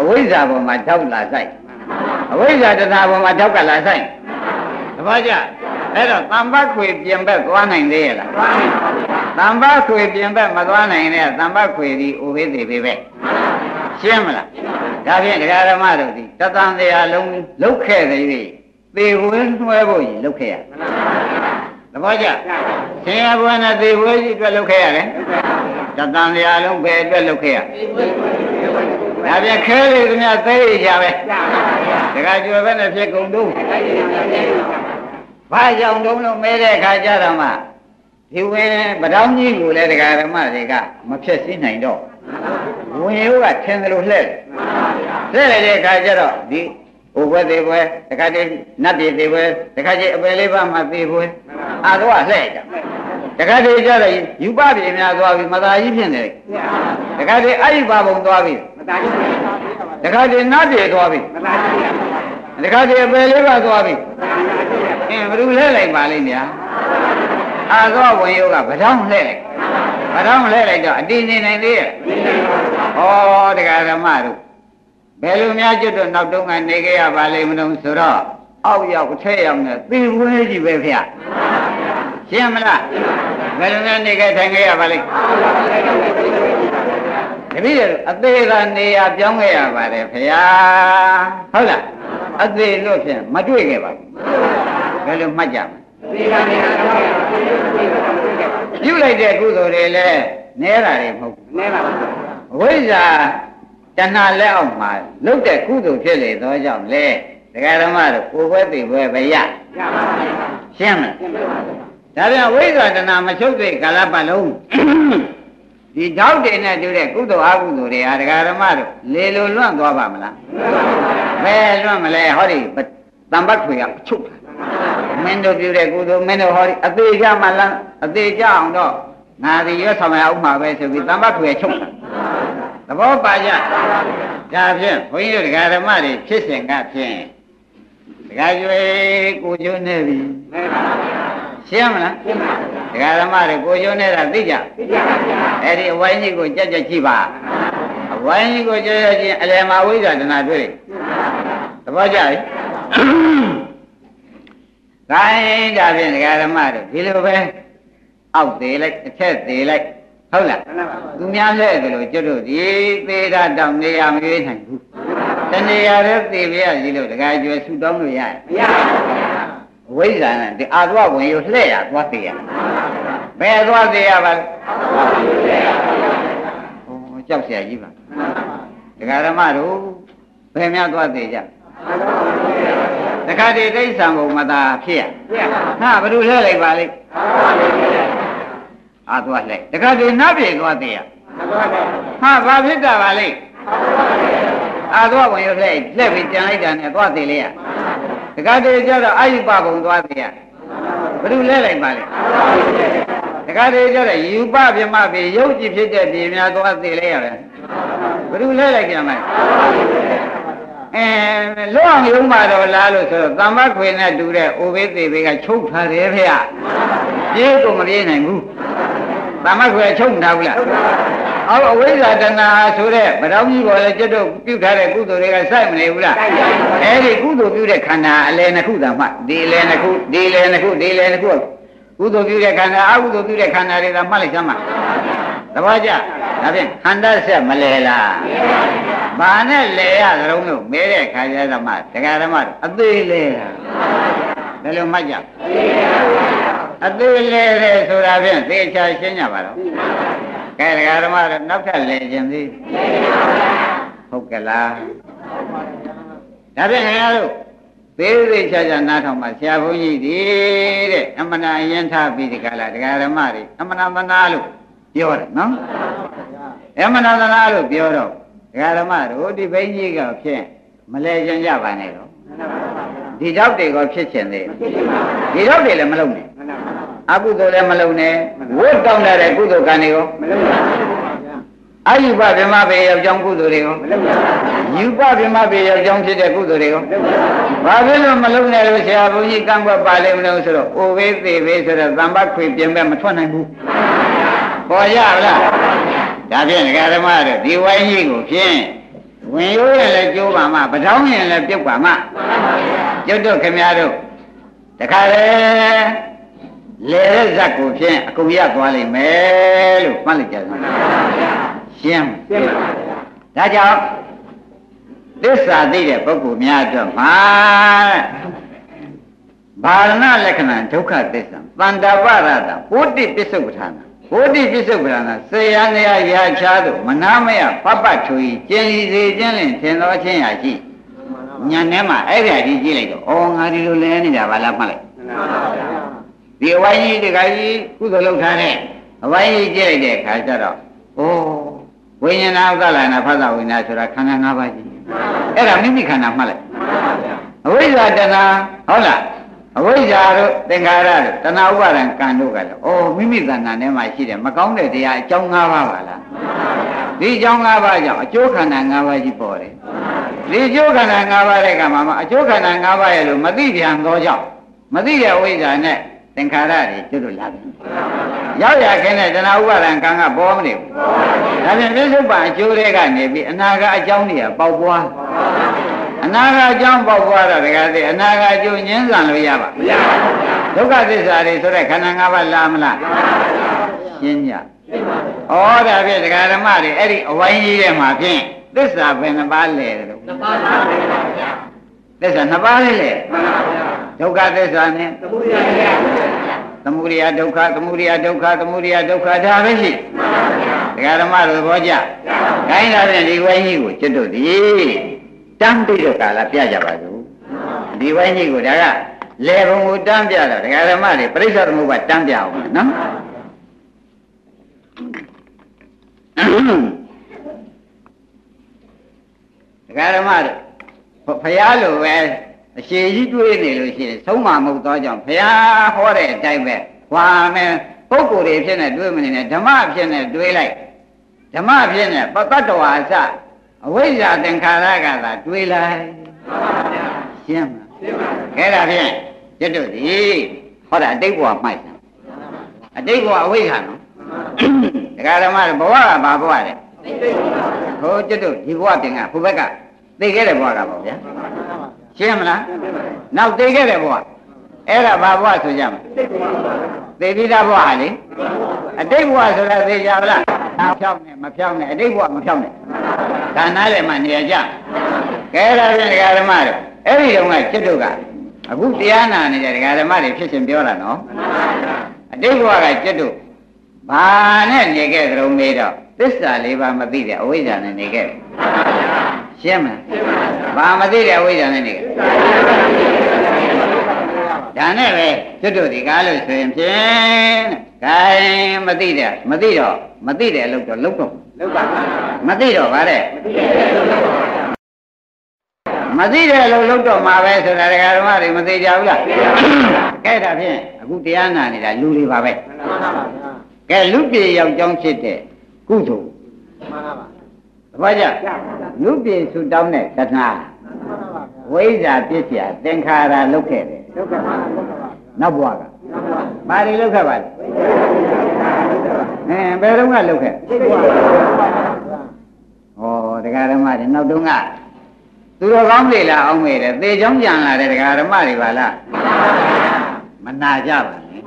[SPEAKER 2] အဝိဇ္ဇာပေါ်မှာတောက်လာဆိုင်အဝိဇ္ဇာတဏှာပေါ်မှာတောက်ကလာဆိုင်တပည့်ကြအဲ့တော့တမ္ပတ်ခွေပြင်ဘက်သွားနိုင်သေးရဲ့လားတမ္ပတ်ခွေပြင်ဘက်မသွားနိုင်တဲ့တမ္ပတ်ခွေဒီဥပိသေပေပဲရှင်းမလားဒါဖြင့်တရားဓမ္မတို့ဒီတသံတရားလုံးလုတ်ခဲ့သေးပြီ သေဝဲနှွဲဖို့ကြီးလုတ်ခဲ့ရသဘောကျဆင်းရဲဘဝနဲ့သေဝဲကြီးအတွက်လုတ်ခဲ့ရတယ်တသံတရားလုံးဘယ်အတွက်လုတ်ခဲ့ရဒါပြန်ခဲလေခင်ဗျသိရပဲတခါကျွယ်ပဲနဲ့ဖြစ်ကုန်တော့ဘာကြောင့်တုံးလို့မဲတဲ့အခါကျတော့မှဒီဝင်ပတောင်းကြီးကိုလည်းတရားဓမ္မတွေကမဖြစ်စည်းနိုင်တော့ဝင်ရိုးကထင်တယ်လို့လှဲ့လှဲ့တဲ့အခါကျတော့ဒီ ဥပဒေပွဲတခါတည်းနတ်ပြည်သေးပွဲတခါကျအပယ်လေးပါးမှသေပွဲအာတော့လှဲ့ကြတခါတည်းကျတော့ယူပပြည်များသွားပြီးမသာကြီးဖြစ်နေတယ်တခါတည်းအယုပဘုံသွားပြီးတခါတည်းနတ်ပြည်သွားပြီးတခါတည်းအပယ်လေးပါးသွားပြီးအင်းဘယ်လိုလှဲ့လိုက်ပါလိမ့်များအာသောဝင်ယောကဗဒောင်းလှဲ့လိုက်ဗဒောင်းလှဲ့လိုက်တော့အတိနေနိုင်သေးရဲ့ဩတရားဓမ္မတို့ ဘယ်လိုများကျွတ်တော့နောက်တုန်းကနေခဲ့ရပါလိမ့်မလို့ဆိုတော့အောက်ရောက်အထက်ရောက်နေသေဝဲကြီးပဲဖေရှင်းမလားဘယ်လိုများနေခဲ့ထိုင်ခဲ့ရပါလိမ့်တပည့်ရအသေးကနေရပြောင်းခဲ့ရပါတယ်ဖေဟုတ်လားအသေးလို့ဖြင့်မတွေ့ခဲ့ပါဘူးဘယ်လိုမှတ်ကြမလဲပြုလိုက်တဲ့ကုသိုလ်တွေလည်းနဲတာတွေမဟုတ်ဘူး
[SPEAKER 3] နဲပါဘူး
[SPEAKER 2] အဝိဇ္ဇာ တဏှာလက်အောက်မှာလုတ်တဲ့ကုသိုလ်ဖြစ်လေသောကြောင့်လေဒကာဓမ္မတို့ကိုယ်ပဲသိပဲပဲရ
[SPEAKER 3] ရပါဘူး
[SPEAKER 2] ရှင်းမလား
[SPEAKER 3] ရှင်းပါပါ
[SPEAKER 2] ဒါပြန်ဝိဇ္ဇာတဏှာမချုပ်တဲ့ကာလပတ်လုံးဒီတောက်တွေနဲ့တူတဲ့ကုသိုလ်အကုသိုလ်တွေဟာဒကာဓမ္မတို့လေလိုလွန့်သွားပါမလားဘယ်လွန့်မလဲဟောဒီတံပတ်ခွေကအချုပ်တာမင်းတို့ပြုတဲ့ကုသိုလ်မင်းတို့ဟောဒီအသေးကြမှလန်းအသေးကြအောင်တော့ငါဒီရွတ်ဆောင်ရအောင်မှာပဲဆိုပြီးတံပတ်ခွေချုပ်တာ သဘောပါကြဒါဖြင့်ဘုန်းကြီးတို့ဒကာဓမ္မတွေဖြစ်စဉ်ကဖြင့်ဒကာကျွေကိုကျွန်းနေပြီ
[SPEAKER 3] နဲပါဘူး
[SPEAKER 2] ရှင်းမလား
[SPEAKER 3] ရှင်းပါ
[SPEAKER 2] ဒကာဓမ္မတွေကိုကျွန်းနေတာသိကြ
[SPEAKER 3] သိကြပါဗျာ
[SPEAKER 2] အဲ့ဒီအဝိုင်းကြီးကိုကြက်ကြက်ကြည့်ပါအဝိုင်းကြီးကိုကြက်ကြက်ကြည့်အလယ်မှာဝိဇ္ဇာတနာတွေ့သဘောကျပြီခိုင်းဒါဖြင့်ဒကာဓမ္မတို့ဒီလိုပဲအောက်သေးလိုက်အထက်သေးလိုက် ဟုတ်လား
[SPEAKER 3] နဲပါဘူး
[SPEAKER 2] သူများလဲတယ်လို့ကျွတ်တို့ဒီသေးတာတောင်နေရမရွေးနိုင်ဘူးတဏှာရဲသေပြရစီလို့ဒကာကျွယ်ဆူတောင်းလို့ရတယ်
[SPEAKER 3] မရပါဘူးဗျာ
[SPEAKER 2] အဝိဇ္ဇာနဲ့ဒီအာသွားဝင်ရလှဲ့ရသွားသေးရဘယ်သွားသေးရပါလဲဟိုကြောက်เสียကြီးပါဒကာဓမ္မတို့ဘယ်များသွားသေးကြတခါတည်းတိဋ္ဌံဘုံမသာဖြစ်ရ
[SPEAKER 3] ပြရပါဘူး
[SPEAKER 2] ဟာဘယ်လိုလှဲ့လိုက်ပါလိမ့် အာသွားလှဲ့တခါတည်းနတ်ပြေသွားသေးရဟာဘာဖြစ်တာပါလိမ့်အာသွားဝင်ရလှဲ့လှဲ့ပြီးကြံလိုက်တာနဲ့သွားသေးလေရတခါတည်းကျတော့အာယုပဘုံသွားသေးရဘယ်လိုလှဲ့လိုက်ပါလိမ့်တခါတည်းကျတော့ယူပပြမပြေရုပ်ကြည့်ဖြစ်တဲ့ဒီများသွားသိလဲရတယ်ဘယ်သူလဲလိုက်ကြမှာ အဲလွတ်အောင်ယုံပါတော့လားလို့ဆိုတော့တမ္မခွေနဲ့တူတဲ့အိုဘေးသေးဘေးကချုပ်ထားတယ်ဖေ။ပြေးကိုမပြေးနိုင်ဘူး။တမ္မခွေချုပ်မထားဘူးလား။အော်အဝိဇ္ဇာတဏှာဆိုတဲ့ဗတော်ကြီးပေါ်လဲကျွတ်တို့ပြုတ်ထားတဲ့ကုသိုလ်တွေကစိုက်မနေဘူးလား။အဲဒီကုသိုလ်ပြုတဲ့ခန္ဓာအလယ်နှစ်ခုသာမှဒီအလယ်နှစ်ခုဒီအလယ်နှစ်ခုဒီအလယ်နှစ်ခုကုသိုလ်ပြုတဲ့ခန္ဓာအကုသိုလ်ပြုတဲ့ခန္ဓာတွေကမှတ်လိုက်စမ်းပါသဘောကျဒါဖြင့်ခန္ဓာဆက်မလဲလားဘာ နဲ့လဲရသလုံးလို့မဲတဲ့ခါကျတော့မှဒကာဓမ္မတို့အသေးလဲတာဘယ်လိုမှတ်ကြအသေးလဲတယ်ဆိုတာဖြင့်သေချာရှင်းကြပါတော့ကဲဒကာဓမ္မတို့နောက်ထပ်လဲခြင်းသေးဟုတ်ကဲ့လားဒါဖြင့်ခင်ဗျားတို့သေးသေးချာချာနားထောင်ပါဆရာဘုန်းကြီးဒီတဲ့အမနာရင်ထားပြီးဒီကလာဒကာဓမ္မတွေအမနာမနာလို့ပြောတယ်နော်အမနာမနာလို့ပြောတော့ဒကာ ဓမ္မတို့ဒီဘိန်းကြီးကဖြင့်မလဲကြကြပါနဲ့တော့ဒီတော့တွေကဖြစ်ချင်သေးဒီတော့တွေလည်းမလုံးနဲ့အကုသိုလ်လည်းမလုံးနဲ့ဝတ်တောင်းတဲ့ကုသိုလ်ကံတွေကို
[SPEAKER 3] မလုံးပါဘူးဗျာ
[SPEAKER 2] အာယုပဗြဟ္မဘေယောက်ျောင်းကုသိုလ်တွေကိုယူပဗြဟ္မဘေယောက်ျောင်းဖြစ်တဲ့ကုသိုလ်တွေကိုဘာဖြစ်လို့မလုပ်နဲ့လို့ဆရာဘုန်းကြီးကန့်ကွက်ပါလိမ့်မလို့ဆိုတော့အိုဘေးသေးဘေးဆိုတော့သံဘခွေပြင်မဲ့မထွက်နိုင်ဘူးပေါ်ရလား ဒါဖြင့်ဒကာဓမ္မတို့ဒီဝိုင်းကြီးကိုဖြင့်ဝင်ရိုးရင်လည်းကျိုးပါမှပထောင်းရင်လည်းပြုတ်ပါမှကျွတ်တို့ခင်ဗျားတို့တခါလေလေဇက်ကိုဖြင့်အကုန်ရသွားလိမ့်မယ်လို့မှတ်လိုက်ကြစမ်းရှင်း
[SPEAKER 3] ရှင်းပါဗျာ
[SPEAKER 2] ဒါကြောင့်သစ္စာသိတဲ့ပုဂ္ဂိုလ်များအတွက်မှာဘာရဏလက္ခဏာဒုက္ခသစ္စာတန္တပရတဘုဒ္ဓပစ္စုပ္ပထာနာ ဘုဒ္ဓပစ္စုပ္ပထာနာစေယံနေရာရာချားတို့မနာမယပပ္ပထွေကျင်စီစေခြင်းလင်ထင်သောချင်းရာရှိညာထဲမှာအဲ့ဒီအကြီးကြည့်လိုက်တော့ဩငါဒီလိုလဲနေတာဗလားမှတ်လိုက်
[SPEAKER 3] မှန်ပါဗျာ
[SPEAKER 2] ဒီအဝိုင်းကြီးတခါကြီးကုသိုလ်လုပ်ထားတဲ့အဝိုင်းကြီးကြည့်လိုက်တဲ့အခါကျတော့ဩဝိညာဏဥဒ္ဒလနာဖသဝိညာဆိုတာခန္ဓာ၅ပါးကြီးအဲ့ဒါမိမိခန္ဓာမှတ်လိုက်
[SPEAKER 3] မှန်ပါဗျာ
[SPEAKER 2] အဝိဇ္ဇာတဏှာဟုတ်လား အဝိဇ္ဇာတို့သင်္ခါရတို့တဏှာဥပါဒံကံတို့ကလည်းဩမိမိသဏ္ဍာန်ထဲမှာရှိတယ်မကောင်းတဲ့တရားအကြောင်း၅ပါးပါလားဒီအကြောင်း၅ပါးကြောင့်အကျိုးခန္ဓာ၅ပါးကြီးပေါ်တယ်ဒီအကျိုးခန္ဓာ၅ပါးတဲ့ကမှာမှာအကျိုးခန္ဓာ၅ပါးရဲ့လို့မသိပြန်သောကြောင့်မသိတဲ့ဝိဇ္ဇာနဲ့သင်္ခါရတွေကျွတ်လို့လာတယ်ရောက်ရခင်းတဲ့တဏှာဥပါဒံကံကပေါ်မနေဘူးဒါပြန်ပြစ္ဆုတ်ပန်အကျိုးတွေကနေပြီးအနာကအကြောင်းတွေကပေါက်ပွား အနာဂတ်အကြောင်းပေါက်ပွားတော့တကယ်သိအနာဂတ်အကျိုးညင်းဆန်လို့ရပါ
[SPEAKER 3] မရပါဘူးဗျာ
[SPEAKER 2] ဒုက္ခသစ္စာတွေဆိုတဲ့ခန္ဓာ၅ပါးလာမလားရှင်းညဩဒါဖြင့်ဒကာဓမ္မတွေအဲ့ဒီအဝိုင်းကြီးထဲမှာဖြင့်သစ္စာဘယ်နှပါးလဲတော့
[SPEAKER 3] နှစ်ပါးပါဗျာ
[SPEAKER 2] သစ္စာနှစ်ပါးလေးလေ
[SPEAKER 3] မှန်ပါဗျာ
[SPEAKER 2] ဒုက္ခသစ္စာနဲ့
[SPEAKER 3] သမုဒိယဗျာ
[SPEAKER 2] သမုဒိယဒုက္ခသမုဒိယဒုက္ခသမုဒိယဒုက္ခဒါပဲရှိ
[SPEAKER 3] မှန်ပါဗျာ
[SPEAKER 2] ဒကာဓမ္မတို့သဘောကျခိုင်းတာဖြင့်ဒီဝိုင်းကြီးကိုကျွတ်တို့ဒီ တန်းပြီးတော့ကာလပြကြပါစို့ဒီဝိုင်းကြီးကိုဒါကလေဘုံကိုတန်းပြတော့ဒကာဓမ္မတွေပြိဿသမုပ္ပါတန်းပြအောင်မယ်နော်ဒကာဓမ္မတွေဖဖရားလိုပဲအရှိကြီးတွေးနေလို့ရှိရင်သုံးမမဟုတ်တော့ကြောင့်ဖရားဟောတဲ့အတိုင်းပဲဟွာမယ်ပုဂ္ဂိုလ်တွေဖြစ်နေတွေးမနေနဲ့ဓမ္မဖြစ်နေတွေးလိုက်ဓမ္မဖြစ်နေပတ္တဝါအစ အဝိဇ္ဇာသင်္ခါရကသာတွေးလိုက်
[SPEAKER 3] မှန်ပါဗျာ
[SPEAKER 2] ရှင်းမလား
[SPEAKER 3] ရှင်းပါ
[SPEAKER 2] ကဲဒါဖြင့်ကျွတ်တို့ဒီဟောတာအတိတ်ဘဝမှိုက်တာအတိတ်ဘဝအဝိဇ္ဇာနော်ဒကာဓမ္မတွေဘဝကဘာဘဝလဲဟိုကျွတ်တို့ဒီဘဝတင်ကဟိုဘက်ကသိခဲ့တဲ့ဘဝကပေါ့ဗျာရှင်းမလားနောက်သိခဲ့တဲ့ဘဝအဲ့ဒါဘာဘဝဆိုကြမလဲသိပြီးသားဘဝဟာလေအတိတ်ဘဝဆိုတာသိကြပါလား မဖြောင်းနဲ့မဖြောင်းနဲ့အတိတ်ဘဝမဖြောင်းနဲ့ဒါနားလည်းမှနေရကြကဲဒါဖြင့်ဒကာဓမ္မတွေအဲ့ဒီတုန်းကကျွတ်တို့ကအခုတရားနာနေတဲ့ဒကာဓမ္မတွေဖြစ်ရှင်ပြောတာနော်အတိတ်ဘဝကကျွတ်တို့ဘာနဲ့နေခဲ့ကြုံမေးတော့သစ္စာလေးပါမသိတဲ့အဝိဇ္ဇာနဲ့နေခဲ့တယ်ရှင်းမလားဘာမသိတဲ့အဝိဇ္ဇာနဲ့နေခဲ့ ဒါနဲ့ပဲကျွတ်တို့ဒီကားလို့ဆိုရင်ဖြင့်တဲ့ဂိုင်းမသိတဲ့မသိတော့မသိတဲ့အလုပ်တော့လုပ်တော့
[SPEAKER 3] လောက်ပါဗျာ
[SPEAKER 2] မသိတော့ဗါတဲ့
[SPEAKER 3] ဒီကဲလောက်ပါဗျာ
[SPEAKER 2] မသိတဲ့အလုပ်လုပ်တော့မှာပဲဆိုတာဒကာဓမ္မတွေမသိကြဘူးလားကဲဒါဖြင့်အခုတရားနာနေတာလူတွေပါပဲ
[SPEAKER 3] မှန်ပါဗျာ
[SPEAKER 2] ကဲလူပြေယောက်ျောင်းဖြစ်တဲ့ကုသိုလ်
[SPEAKER 3] မှန်ပါဗျာ
[SPEAKER 2] တပည့်ကြ
[SPEAKER 3] ကြာပါဗျာ
[SPEAKER 2] လူပြေဆူတောင်းတဲ့တဏှာ
[SPEAKER 3] မှန်ပါဗျာ
[SPEAKER 2] ဝိဇ္ဇာပြစ်เสียသင်္ခါရလုတ်ခဲ့တယ်
[SPEAKER 3] ဒုက္ခပါဒုက္ခပါ
[SPEAKER 2] နောက်ဘဝကဘာတွေလုတ်ခဲ့ပါလဲအင်းဘယ်တော့ကလုတ်ခဲ့
[SPEAKER 3] သိပါဗျာ
[SPEAKER 2] ဩတရားဓမ္မတွေနောက်တုန်းကသူတော်ကောင်းလေလားအောင်မေတယ်သေချောင်းကြံလာတဲ့တရားဓမ္မတွေပါလားမနာကြပါနဲ့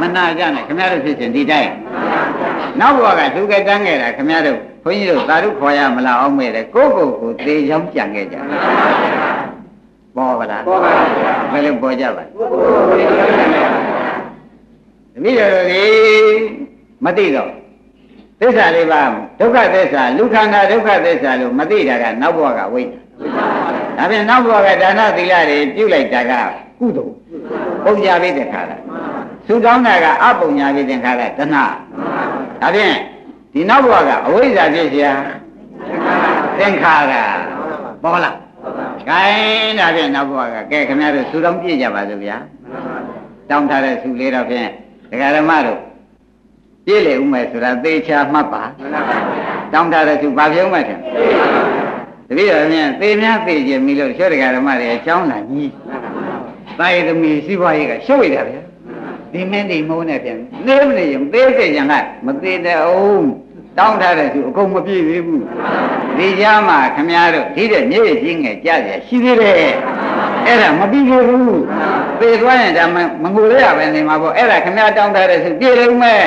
[SPEAKER 2] မနာကြနဲ့ခင်ဗျားတို့ဖြစ်ချင်းဒီတိုင်းနောက်ဘဝကသူကတန်းခဲ့တာခင်ဗျားတို့ ဘုန်းကြီးတို့သာဓုခေါ်ရမလားအောင်မေတယ်ကိုယ့်ကိုယ်ကိုသေချောင်းကြံခဲ့ကြတယ်ပေါ်ပါလား
[SPEAKER 3] ပေါ်ပါဗျာ
[SPEAKER 2] ဘယ်လိုပေါ်ကြပါလဲ
[SPEAKER 3] ဘုရား
[SPEAKER 2] တပည့်တော်တို့ဒီမသိတော့သစ္စာလေးပါဒုက္ခသစ္စာလူခန္ဓာဒုက္ခသစ္စာလို့မသိတာကနောက်ဘဝကဝိညာဉ်ဒါပြန်နောက်ဘဝကဒါနသီလတွေပြုလိုက်တာကကုသိုလ်ပုံညာပိသင်္ခါရသုတောင်းတာကအပုံညာပိသင်္ခါရတဏှဒါဖြင့် ဒီနောက်ဘဝကအဝိဇ္ဇာဖြစ်เสียသင်္ခါရပေါ်လာ ။ခိုင်းဒါဖြင့်နောက်ဘဝကကဲခင်ဗျားတို့သုတောင်းပြည့်ကြပါစို့ဗျာ။တောင်းထားတဲ့သုလေးတော့ဖြင့်ဒကာဓမ္မတို့ ပြည့်လေဥမဲ့ဆိုတာသေချာမှတ်ပါတောင်းထားတဲ့သူဘာပြုံးမှထင်တပည့်တော်မြင်သေများသေခြင်းပြီလို့ရှောတကဓမ္မတွေအကြောင်းလာကြီးတာယသမီးစီးပွားရေးကရှုပ်ရတာဗျာဒီမင်းဒီမိုးနဲ့ပြန်နေမနေရင်သေးသေးရင်ကမသေးတဲ့အောင် တောင်းထားတဲ့သူအကုန်မပြည့်သေးဘူးဒီကြားမှာခမည်းတော်ဒီတဲ့မြေကြီးငယ်ကြရရှိသေးတယ်အဲ့ဒါမပြီးသေးဘူးသေသွားရင်ဒါမငိုရရပဲနေမှာပေါ့အဲ့ဒါခမည်းတောင်းထားတဲ့သူပြည့်လုံးမဲ့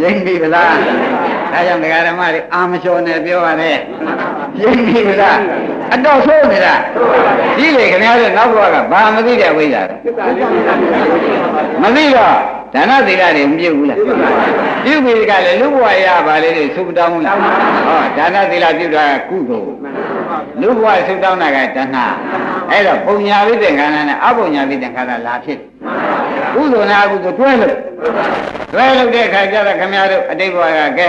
[SPEAKER 2] ရင်းပြီလား ဒါကြောင့်ဒကာဓမ္မတွေအာမလျှော်နဲ့ပြောရတယ်ရင်းပြီလားအတော့ဆိုးနေတာဒီလေခင်ဗျားတို့နောက်ဘဝကဘာမသိတဲ့ဝိဇ္ဇာလဲမသိတော့ဒါနသီလတွေမပြုတ်ဘူးလားပြုတ်ပြီကလည်းလူဘဝရပါလေလို့သုတောင်းလားဟောဒါနသီလပြုတ်တာကကုသိုလ်လူဘဝသုတောင်းတာကတဏှာအဲ့တော့ပုံညာဝိတ္တခန္ဓာနဲ့အပုံညာဝိတ္တခန္ဓာလာဖြစ်ကုသိုလ်နဲ့အကုသိုလ်တွဲလို့တွဲလို့တဲ့အခါကျတော့ခင်ဗျားတို့အတိတ်ဘဝကကဲ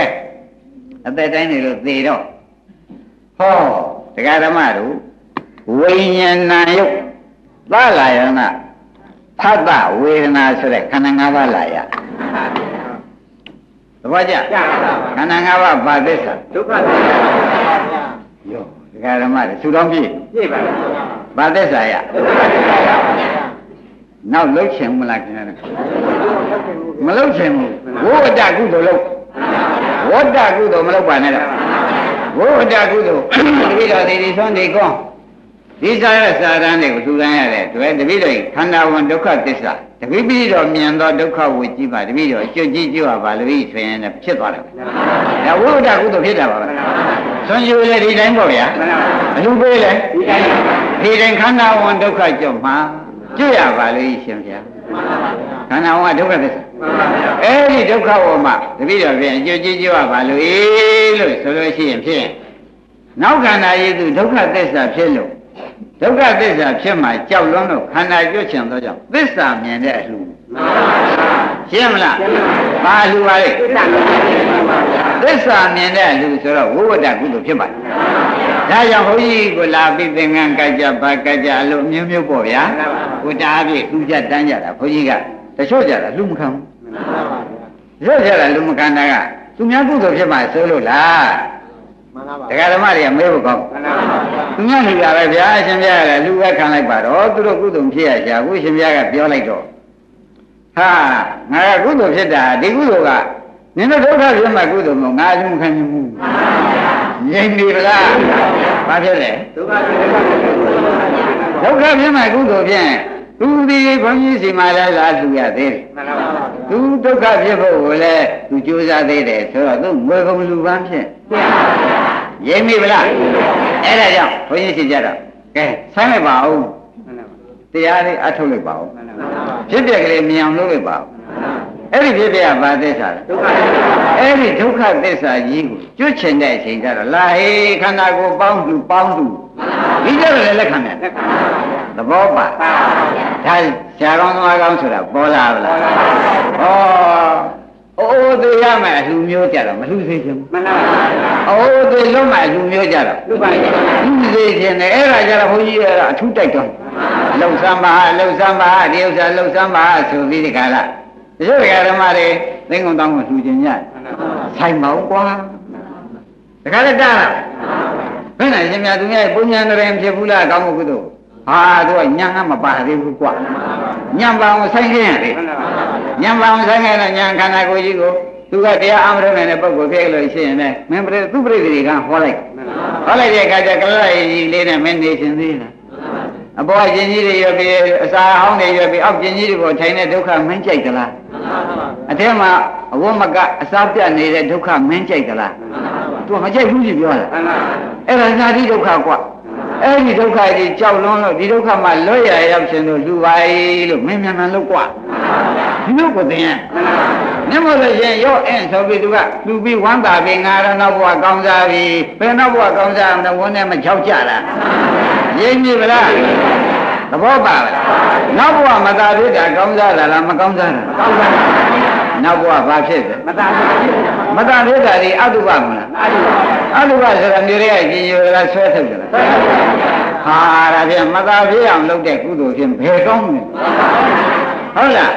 [SPEAKER 2] အသက်တိုင်းနေလို့သေတော့ဟောတရားဓမ္မတို့ဝိညာဏယုတ်သလာယနာဖတ်တဝေဒနာဆိုတဲ့ခန္ဓာ၅ပါးလာရသဘောကျခန္ဓာ၅ပါးဘာသစ္စာ
[SPEAKER 3] ဒုက္ခသစ္စာပါဗျာ
[SPEAKER 2] ယောတရားဓမ္မတွေသူတော်ပြည့်
[SPEAKER 3] ပြည့်ပါလား
[SPEAKER 2] ဘာသစ္စာရ
[SPEAKER 3] ဒုက္ခသစ္စာပါဗျာ
[SPEAKER 2] နောက်လှုပ်ချင်မလားခင်ဗျားတို့မလှုပ်ချင်ဘူးဝိဝတ္တကုသိုလ်လှုပ် ဝတ္တကုသိုလ်မလှုပ်ပါနဲ့တော့ဝိဝတ္တကုသိုလ်တပိတော်သေးဒီသွန်ဒီကောဒီစားရစာရန်တွေကိုသူတန်းရတဲ့တွေ့တပိတော်ခန္ဓာဝန်ဒုက္ခသစ္စာတပိပိတော်မြင်သောဒုက္ခဝိကြည့်ပါတပိတော်ကျွတ်ကြည့်ကြွပါလို့ဤဆိုရင်လည်းဖြစ်သွားတယ်ဒါဝိဝတ္တကုသိုလ်ဖြစ်တာပါပဲသွန်ယူလေဒီတိုင်းပေါ့ဗျာအလူပေးလေ
[SPEAKER 3] ဒီတိုင်းပါဗျာ
[SPEAKER 2] ဒီတိုင်းခန္ဓာဝန်ဒုက္ခကြုံမှာကျွတ်ရပါလို့ဤရှင်ဗျာ
[SPEAKER 3] မှန်ပါဗျာ
[SPEAKER 2] ခန္ဓာဝန်ကဒုက္ခသစ္စာ
[SPEAKER 3] မှန်ပါဗျာ
[SPEAKER 2] အဲ့ဒီဒုက္ခဝမှာတပိတော်ပြန်အကျိုးကြည့်ကြွပါလို့အေးလို့ဆိုလို့ရှိရင်ဖြင့်နောက်ခန္ဓာရည်သူဒုက္ခသစ္စာဖြစ်လို့ဒုက္ခသစ္စာဖြစ်မှကြောက်လွန်းလို့ခန္ဓာကျွတ်ချင်သောကြောင့်သစ္စာမြင်တဲ့အလှ
[SPEAKER 3] မှန်ပါဗျာ
[SPEAKER 2] ရှင်းမလား
[SPEAKER 3] ရှင်းပါဗျာ
[SPEAKER 2] ဘာအလှပါလဲ
[SPEAKER 3] သစ္စာပါဗျာ
[SPEAKER 2] သစ္စာမြင်တဲ့အလှဆိုတော့ဝိဝတ္တကုသိုလ်ဖြစ်ပါတယ် ဒါကြောင့်ဘုန်းကြီးကိုလာပြီးသင်္ကန်းကြကြပါကြကြအလိုမျိုးမျိုးပေါ့ဗျာဝတ္တာအပြည့်လူကြတန်းကြတာဘုန်းကြီးကတချို့ကြတာလူမခံဘူး
[SPEAKER 3] မှန်ပါဗျာ
[SPEAKER 2] ရွတ်ရတာလူမကန်တာကသူများကုသိုလ်ဖြစ်မှဆိုလို့လား
[SPEAKER 3] မှန်ပါဗျာ
[SPEAKER 2] တရားဓမ္မတွေကမေးဖို့ကောင်း
[SPEAKER 3] မှန်ပါဗျာ
[SPEAKER 2] သူများလူရပဲဗျာအရှင်ဘုရားကလည်းလူပဲခံလိုက်ပါတော့သူတို့ကုသိုလ်ဖြစ်ရရှာအခုရှင်ဘုရားကပြောလိုက်တော့ဟာငါကကုသိုလ်ဖြစ်တာဒီကုသိုလ်ကနင်တို့ဒုက္ခဖြစ်မှကုသိုလ်မဟုတ်ငါအကျုံးခံနေမှုငြိမ့်ပြီလား ဘာဖြစ်လဲ
[SPEAKER 3] ဒုက္ခသစ္စာပါဗျာ
[SPEAKER 2] ဒုက္ခဖြစ်မှကုသိုလ်ဖြင့်သူဒီဘုန်းကြီးစီမှာလည်းလာလူရသေးတယ်
[SPEAKER 3] မှန်ပါဗျာ
[SPEAKER 2] သူဒုက္ခဖြစ်ဖို့ကိုလည်းသူကြိုးစားသေးတယ်ဆိုတော့သူငွေကုန်လူပန်းဖြစ်ရိပ်မိဗလားအဲ့ဒါကြောင့်ဘုန်းကြီးရှိကြတော့ကဲဆိုင်းလိုက်ပါဦး
[SPEAKER 3] မှန်ပါဗျာ
[SPEAKER 2] တရားလေးအထုတ်လိုက်ပါဦး
[SPEAKER 3] မှန်ပါဗျာ
[SPEAKER 2] ဖြစ်ပြက်ကလေးမြင်အောင်လုပ်လိုက်ပါဦး အဲ့ဒီဖြစ်ပြကဘာသစ္စာလဲ
[SPEAKER 3] ဒုက္ခသစ္စာပါဗျာ
[SPEAKER 2] အဲ့ဒီဒုက္ခသစ္စာကြီးကိုကျွတ်ချင်တဲ့အချိန်ကျတော့လာဟေးခန္ဓာကိုယ်ပေါင်းသူပေါင်းသူဒီကြတော့လည်းလက်ခံတယ်
[SPEAKER 3] လက်ခံပါဗျာ
[SPEAKER 2] သဘောပါ
[SPEAKER 3] ပါပါဗျာ
[SPEAKER 2] ဒါဆရာကောင်းသမားကောင်းဆိုတာပေါ်လာဗလားဩအိုးသေးရမယ်လူမျိုးကြတော့မလူသေးချင်ဘူး
[SPEAKER 3] မှန်ပါဗျာ
[SPEAKER 2] အိုးသေးလုံးမယ်လူမျိုးကြတော့
[SPEAKER 3] လူပါဗျာ
[SPEAKER 2] လူသေးချင်တယ်အဲ့ဒါကြတော့ဘုန်းကြီးရတော့အထူးတိုက်တော့လှုပ်ဆမ်းပါလှုပ်ဆမ်းပါဒီဥစ္စာလှုပ်ဆမ်းပါဆိုပြီးဒီကလာ တချို့ဒကာဓမ္မတွေသိငုံတောင်းကိုလှူခြင်းည
[SPEAKER 3] မှန်ပါဗျာ
[SPEAKER 2] ဆိုင်မအောင်ကွာဒကာလည်းတားလားဘယ်နဲ့ရှင်မြတ်သူများပုံညာတရင်ဖြစ်ဘူးလားကောင်းမှုကုသိုလ်ဟာသူကညာကမပါသေးဘူးကွာညာပါအောင်ဆိုင်ခြင်းရတယ်
[SPEAKER 3] မှန်ပါဗျာ
[SPEAKER 2] ညံပါအောင်ဆိုင်ခဲ့တော့ညာခန္ဓာကိုယ်ကြီးကိုသူကတရားအမရနဲ့ပုဂ္ဂိုလ်ဖြစ်လို့ရှိရင်လည်းမင်းပြသူပြိတ္တိကဟောလိုက်
[SPEAKER 3] မှန်ပါ
[SPEAKER 2] ဟောလိုက်တဲ့အခါကျကလရကြီးလေးနဲ့မင်းနေရှင်သေးလား အပေါ်ကျင်ကြီးတွေရွက်ပြီးအစာဟောင်းတွေရွက်ပြီးအောက်ကျင်ကြီးတွေကိုထိုင်တဲ့ဒုက္ခမင်းကြိုက်သလားအထဲမှာအဝတ်မကအစာပြတ်နေတဲ့ဒုက္ခမင်းကြိုက်သလားသူကမကြိုက်ဘူးကြီးပြောတာ
[SPEAKER 3] မှန်ပါ
[SPEAKER 2] အဲ့ဒါဇာတိဒုက္ခကွ အဲ့ဒီဒုက္ခကြီးကြောက်လွန်းလို့ဒီဒုက္ခမှလွတ်ရရောက်ခြင်းတို့လူပါ၏လို့မင်းမြန်မြန်လုပ်ကွဒီလိုကိုသင်ရမြတ်မို့လို့ရှင်ရော့အင်းဆိုပြီးသူကလူပြီးဝမ်းသာပြီးငါတော့နောက်ဘဝကောင်းစားပြီဘယ်နောက်ဘဝကောင်းစားအောင်လဲဝန်းထဲမှာချောက်ကြတာရင်းပြီဗလားသဘောပါဗလားနောက်ဘဝမသာဖြစ်တာကောင်းစားတာလားမကောင်းစားတာ
[SPEAKER 3] ကောင်းပါဗျာ
[SPEAKER 2] နောက်ဘဝဘာဖြစ်လဲ
[SPEAKER 3] မသာဘူး
[SPEAKER 2] မသာဖြစ်တာဒီအတုပမလား
[SPEAKER 3] အာရုံပါဗျာ
[SPEAKER 2] အတုပဆိုတာမျိုးတွေကကြည်ညိုလားဆွဲထုတ်ကြလားဟာဒါဖြင့်မသာဖြစ်အောင်လုပ်တဲ့ကုသိုလ်ဖြင့်ဘယ်ကောင်းမလဲဟုတ်လား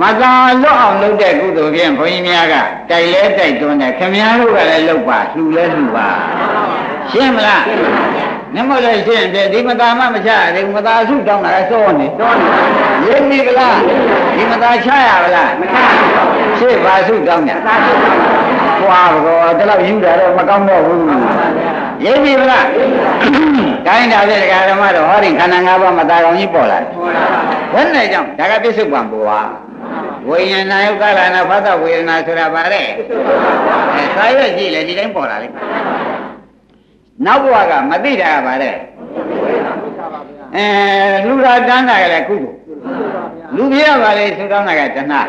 [SPEAKER 2] မသာလွတ်အောင်လုပ်တဲ့ကုသိုလ်ဖြင့်ဘုန်းကြီးများကတိုက်လဲတိုက်တွန်းတယ်ခင်ဗျားတို့ကလည်းလုပ်ပါလှူလဲလှူပါရှင်းမလား နမလည်းရှင်းတယ်ဒီမသာမမချရဘူးမသာစုတောင်းတာစောနေတောနေရင်းပြီကလားဒီမသာချရပါလားမချပါဘူးရှင်းပါစုတောင်းတယ်သာစုတောင်းတာွာတော့တလောက်ယူတာတော့မကောင်းတော့ဘူးရင်းပြီကလားကိုင်းတာပြတဲ့ဓမ္မတော့ဟောဒီခန္ဓာ၅ပါးမသာကောင်ကြီးပေါ်လာတယ်ဘယ်နဲ့ကြောင့်ဒါကပြစ္ဆုတ်ပံပေါ်ပါဝိညာဏယုတ်ကလနာဖသဝေဒနာဆိုတာဗါတဲ့အဲသာရွက်ကြည့်လေဒီတိုင်းပေါ်လာလေ နောက်ဘဝကမသိတာကဗါတဲ့အဲလူရာတန်းတာကလည်းကုသိုလ်လူပြရပါလေဆူတောင်းတာကတဏှာ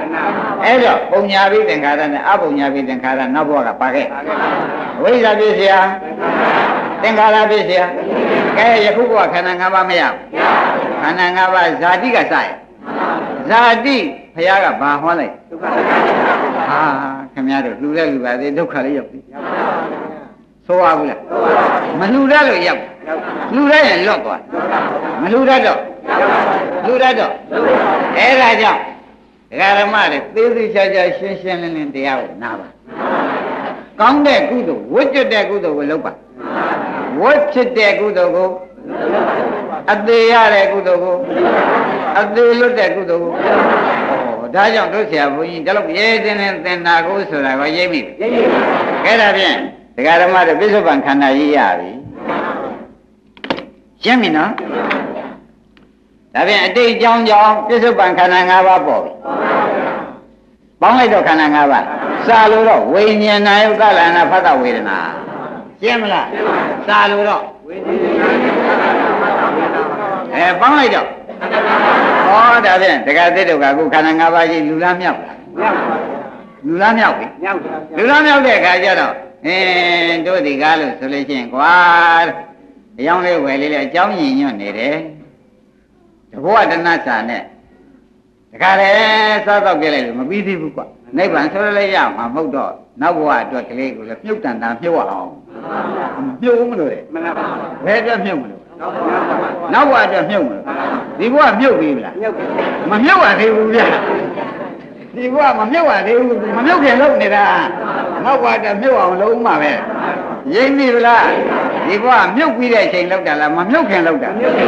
[SPEAKER 2] အဲ့တော့ပုံညာပိသင်္ခါရနဲ့အပုံညာပိသင်္ခါရနောက်ဘဝကပါခဲ့ဝိဇ္ဇာပြည့်စရာသင်္ခါရပြည့်စရာကဲယခုဘဝခန္ဓာ၅ပါးမရဘူးခန္ဓာ၅ပါးဇာတိကစရဇာတိဘုရားကဘာဟောလိုက်ဟာခင်ဗျားတို့လှူတဲ့လူပါသေးဒုက္ခလေးရောက်ပြီ ဆိုပါဘူးလားမလှူရလို့ရောက်လှူရရင်လွတ်သွားမလှူရတော့လှူရတော့အဲ့ဒါကြောင့်ဒကာရမတွေသေးသေးချာချာရှင်းရှင်းလင်းလင်းတရားကိုနားပါကောင်းတဲ့ကုသိုလ်ဝိကျွတ်တဲ့ကုသိုလ်ကိုလုပ်ပါဝတ်ဖြစ်တဲ့ကုသိုလ်ကိုအသေးရတဲ့ကုသိုလ်ကိုအသေးလွတ်တဲ့ကုသိုလ်ကိုဩဒါကြောင့်တို့ဆရာဘုန်းကြီးဒီလောက်ရဲတင်းတင်းသင်တာကိုဆိုတာကရိပ်မိရိပ်မိအဲ့ဒါဖြင့် ဒကာဓမ္မတို့ပြစ္ဆုတ်ပံခန္ဓာကြီးရပြီရှင်းပြီနော်ဒါဖြင့်အတိတ်ကြောင်းကြောင်းပြစ္ဆုတ်ပံခန္ဓာ၅ပါးပေါ်ပြီပေါင်းလိုက်တော့ခန္ဓာ၅ပါးစာလို့တော့ဝိညာဏယုတ်ကလနာဖတ်တဝေဒနာရှင်းမလားစာလို့တော့အဲပေါင်းလိုက်တော့ဟောဒါဖြင့်တက္ကသစ်တို့ကအခုခန္ဓာ၅ပါးကြီးလူလားမြောက်လားလူလားမြောက်ပြီလူလားမြောက်တဲ့အခါကျတော့ အင်းတို့ဒီကားလို့ဆိုလို့ရှိရင်ကွာအယောင်းလေးဝယ်လေးလေးအကြောင်းညင်ညွတ်နေတယ်တဘောတဏ္ဍစာနဲ့တခါလေစားတော့ပြလိုက်လို့မပြီးသေးဘူးကွာနိဗ္ဗာန်ဆိုရလည်းရမှာမဟုတ်တော့နောက်ဘဝအတွက်ကလေးကိုလည်းမြုပ်တန်တာမြုပ်အောင်မြုပ်မလို့လေမှန်ပါပါဘယ်အတွက်မြုပ်မလို့နောက်ဘဝအတွက်မြုပ်မလို့ဒီဘဝမြုပ်ပြီလားမြုပ်မမြုပ်ရသေးဘူးဗျာ ဒီဘဝမမြုပ်ရသေးဘူးမမြုပ်ခင်လုပ်နေတာနောက်ဘဝအတွက်မြုပ်အောင်လုပ်မှပဲရိပ်ပြီလားဒီဘဝမြုပ်ပြီးတဲ့အချိန်လောက်တာလားမမြုပ်ခင်လောက်တာမြုပ်ခင်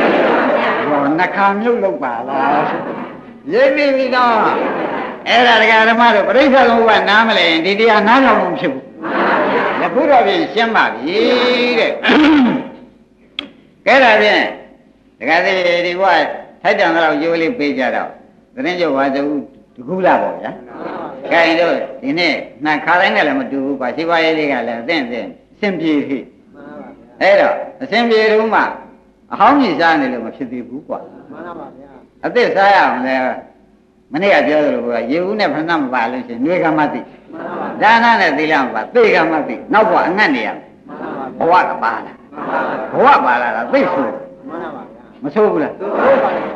[SPEAKER 2] ဟောနှခါမြုပ်လောက်ပါလားရိပ်ပြီတော့အဲ့ဒါတရားဓမ္မတို့ပြိဿလုံးကနားမလဲရင်ဒီတရားနားထောင်လို့ဖြစ်ဘူးယခုတော့ပြင်ရှင်းပါပြီတဲ့ကဲဒါဖြင့်တခါသေးဒီဘုရားထိုက်တံတော့ရိုးလေးပေးကြတော့သတင်းကျော်ဝါစု တကူလာပေါ့ဗျာကဲတို့ဒီနေ့နှခါတိုင်းနဲ့လည်းမတူဘူးပါရှိပါရေးလေးကလည်းအသင့်အသင့်စင်ပြေပြီအဲ့တော့အစင်ပြေတော့မှအဟောင်းကြီးစားနေလို့မဖြစ်သေးဘူးကွာမှန်ပါဗျာအသက်စားရအောင်လဲမနေ့ကပြောသလိုကရေဦးနဲ့ဖဏမပါလို့ရှိရင်နှွေကမသိဒါနနဲ့သီလမပါသိကမသိနောက်ဘဝအငတ်နေရဘဝကပါလားဘဝပါလာတာသိဆိုမ ဆိုးဘူးလား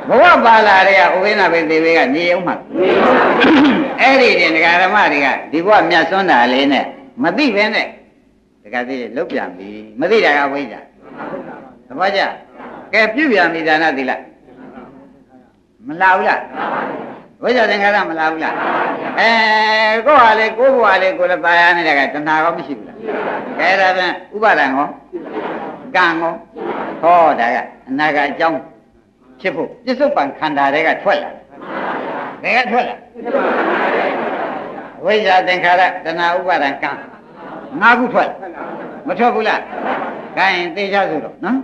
[SPEAKER 2] ဘဝပါလာတဲ့ကဥပိ္ပနာပဲသေဘေကနေအောင်မှာအဲ့ဒီတင်ဒကာဓမ္မတွေကဒီဘဝမြတ်စွန်းတာလေးနဲ့မသိပဲနဲ့ဒကာသေးလုတ်ပြန်ပြီမသိတာကဝိဇ္ဇာသဘောကျကဲပြုပြန်ပြီဒါနသီလမလာဘူးလားဝိဇ္ဇာသင်္ခါရမလာဘူးလားအဲကိုယ်ဟာလေကိုယ်ဘဝလေကိုယ်လည်းပါရနေတဲ့ကတဏှာကောမရှိဘူးလားကဲဒါပြန်ဥပါဒံကော ကံကောဟောဒါကအနာကအကြောင်းဖြစ်ဖို့ပြစ္ဆုတ်ပံခန္ဓာတွေကထွက်လာဘယ်ကထွက်လာဝိဇ္ဇာသင်္ခါရတဏှာဥပါဒံကံငါးခုထွက်မထွက်ဘူးလားခိုင်းသိချဆိုတော့နော်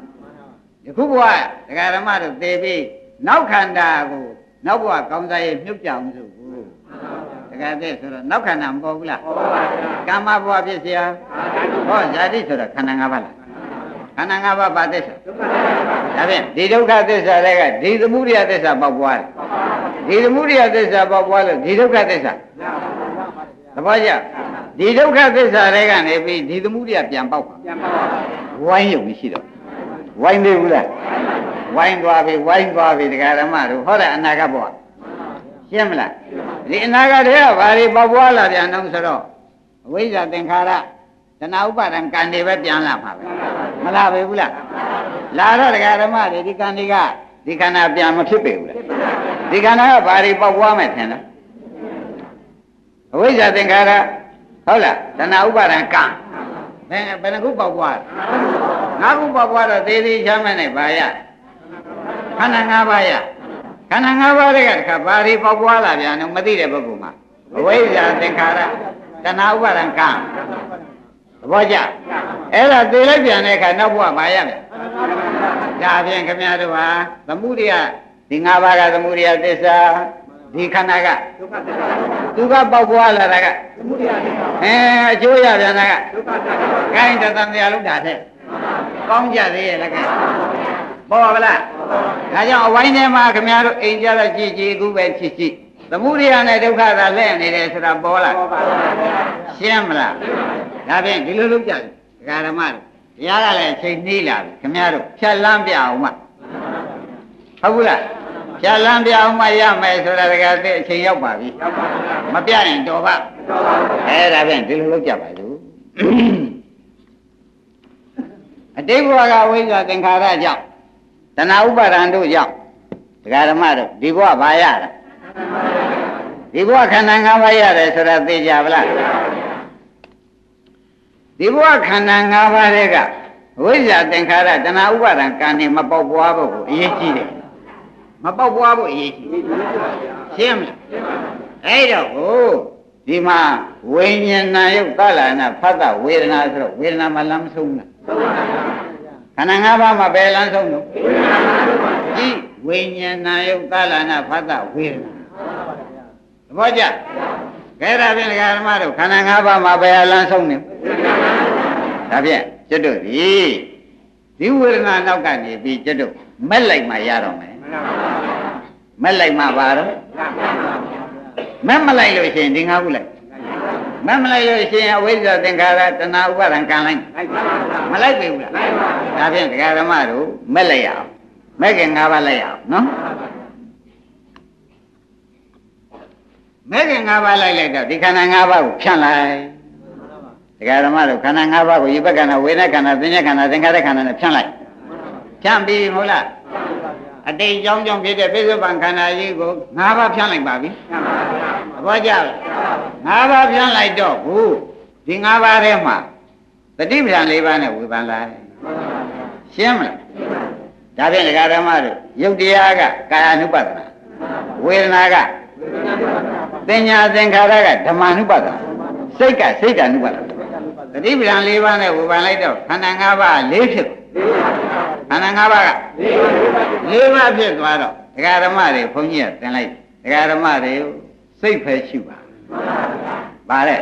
[SPEAKER 2] ယခုဘဝဒကာဓမ္မတို့သေပြီးနောက်ခန္ဓာကိုနောက်ဘဝကောင်းစားရေးမြုပ်ကြအောင်ဆိုဘူးတကယ်တည်းဆိုတော့နောက်ခန္ဓာမပေါ်ဘူးလားပေါ်ပါဗျာကာမဘဝဖြစ်เสียဟောဇာတိဆိုတော့ခန္ဓာ၅ပါးလား ခန္ဓာ၅ပါးပါသစ္စာဒါဖြင့်ဒီဒုက္ခသစ္စာတွေကဒီသမုဒိယသစ္စာပေါက်ပွားတယ်ဒီသမုဒိယသစ္စာပေါက်ပွားလို့ဒီဒုက္ခသစ္စာသဘောကျဒီဒုက္ခသစ္စာတွေကနေပြီးဒီသမုဒိယပြန်ပေါက်ပါပြန်ပေါက်ပါဝိုင်းရုံရှိတော့ဝိုင်းသေးဘူးလားဝိုင်းသွားပြီဝိုင်းသွားပြီတရားဓမ္မတို့ဟောတယ်အနာဂတ်ဘဝရှင်းမလားဒီအနာဂတ်တွေကဘာတွေပေါက်ပွားလာပြန်တော့ဆိုတော့အဝိဇ္ဇာသင်္ခါရ တဏှာဥပါဒံကံတွေပဲပြန်လာမှာပဲမလာပဲဘူးလားလာတော့တရားဓမ္မတွေဒီကံတွေကဒီခန္ဓာပြန်မဖြစ်ပေဘူးလားဒီခန္ဓာကဘာတွေပေါက်ပွားမယ်ထင်လားအဝိဇ္ဇာသင်္ခါရဟုတ်လားတဏှာဥပါဒံကံဘယ်ဘယ်နှခုပေါက်ပွားလဲငါးခုပေါက်ပွားတော့သေးသေးချမ်းမဲ့နဲ့ဘာရခန္ဓာ၅ပါးရခန္ဓာ၅ပါးတွေကတခါဘာတွေပေါက်ပွားလာပြန်တော့မသိတဲ့ပုဂ္ဂိုလ်မှာအဝိဇ္ဇာသင်္ခါရတဏှာဥပါဒံကံ သဘောကျအဲ့ဒါသိလိုက်ပြန်တဲ့အခါနောက်ဘဝဘာရပြန်ဒါဖြင့်ခင်ဗျားတို့ဟာသမှုရိယဒီ၅ပါးကသမှုရိယသစ္စာဒီခန္ဓာကသူကပေါက်ပွားလာတာကအဲအကျိုးရပြန်တာကခိုင်းတသံတရားလုံးတာတဲ့ကောင်းကြသေးရဲ့လည်းကဲပေါ်ပါလားဒါကြောင့်အဝိုင်းထဲမှာခင်ဗျားတို့အိမ်ကြတော့ကြည်ကြည်ကူပဲချစ်ချစ် သမှုရိယနဲ့ဒုက္ခသာလဲနေတယ်ဆိုတာပေါ်လာရှင်းမလားဒါဖြင့်ဒီလိုလုပ်ကြတယ်ဒကာဓမ္မတို့တရားကလည်းအချိန်နှီးလာပြီခင်ဗျားတို့ဖြတ်လန်းပြအောင်မဟုတ်ဘူးလားဖြတ်လန်းပြအောင်မရမယ်ဆိုတာတကယ်သိအချိန်ရောက်ပါပြီမပြရင်တော်ပါအဲဒါဖြင့်ဒီလိုလုပ်ကြပါလို့အတိတ်ဘဝကဝိဇ္ဇာသင်္ခါရကြောင့်တဏှာဥပါဒံတို့ကြောင့်ဒကာဓမ္မတို့ဒီဘဝဘာရတာ ဒီဘဝခန္ဓာ၅ပါးရတယ်ဆိုတာသိကြပါလားဒီဘဝခန္ဓာ၅ပါးတွေကဝိဇ္ဇာသင်္ခါရတဏှာဥပါဒံကံနေမပေါက်ပွားဖို့ကိုအရေးကြီးတယ်မပေါက်ပွားဖို့အရေးကြီးရှင်းမလားအဲ့တော့ဟိုဒီမှာဝိညာဏယုတ်သလနာဖတ်တာဝေဒနာဆိုတော့ဝေဒနာမှလမ်းမဆုံးလားခန္ဓာ၅ပါးမှာဘယ်လမ်းဆုံးလို့ဒီဝိညာဏယုတ်သလနာဖတ်တာဝေဒနာသ ဘောကျကဲဒါဖြင့်ဒကာဓမ္မတို့ခန္ဓာ၅ပါးမှာဘယ်လမ်းဆုံးနေဒါဖြင့်ကျွတ်တို့ဒီဒီဝေဒနာနောက်ကနေပြီးကျွတ်တို့မက်လိုက်မှရတော့မယ်မက်လိုက်မှပါတော့မက်မလိုက်လို့ရှိရင်ဒီငါးခုလိုက်မက်မလိုက်လို့ရှိရင်အဝိဇ္ဇာသင်္ခါရတဏှာဥပါဒံကံလိုက်မလိုက်ပြီဘူးလားဒါဖြင့်ဒကာဓမ္မတို့မက်လိုက်ရအောင်မက်ကင်၅ပါးလိုက်ရအောင်နော် မက်ကင်၅ပါးလိုက်လိုက်တော့ဒီခန္ဓာ၅ပါးကိုဖြန့်လိုက်ဒကာဓမ္မတို့ခန္ဓာ၅ပါးကိုယုပက္ခဏဝေဒနာခန္ဓာသင်္ညခန္ဓာသင်္ခါရခန္ဓာနဲ့ဖြန့်လိုက်ဖြန့်ပြီးမဟုတ်လားအတိတ်ကြောင်းကြောင်းဖြစ်တဲ့ပိဿဗံခန္ဓာကြီးကို၅ပါးဖြန့်လိုက်ပါပြီသဘောကျလား၅ပါးဖြန့်လိုက်တော့ဘူးဒီ၅ပါးထဲမှာတတိပ္ပံ၄ပါးနဲ့ဝေဖန်လိုက်ရှင်းမလားဒါဖြင့်ဒကာဓမ္မတို့ယုတ်တရားကကာယ ानु ပဒနာဝေဒနာက သင်ညာသင်္ခါရကဓမ္မ ानु ပဒနာစိတ်ကစိတ်တ ानु ပဒနာတတိပ္ပံ၄ပါးနဲ့ဝေဖန်လိုက်တော့ခန္ဓာ၅ပါး၄ဖြစ်ခန္ဓာ၅ပါးက၄ပါးဖြစ်သွားတော့ဒကာဓမ္မတွေဘုန်းကြီးကသင်လိုက်ဒကာဓမ္မတွေစိတ်ပဲရှိပါပါတဲ့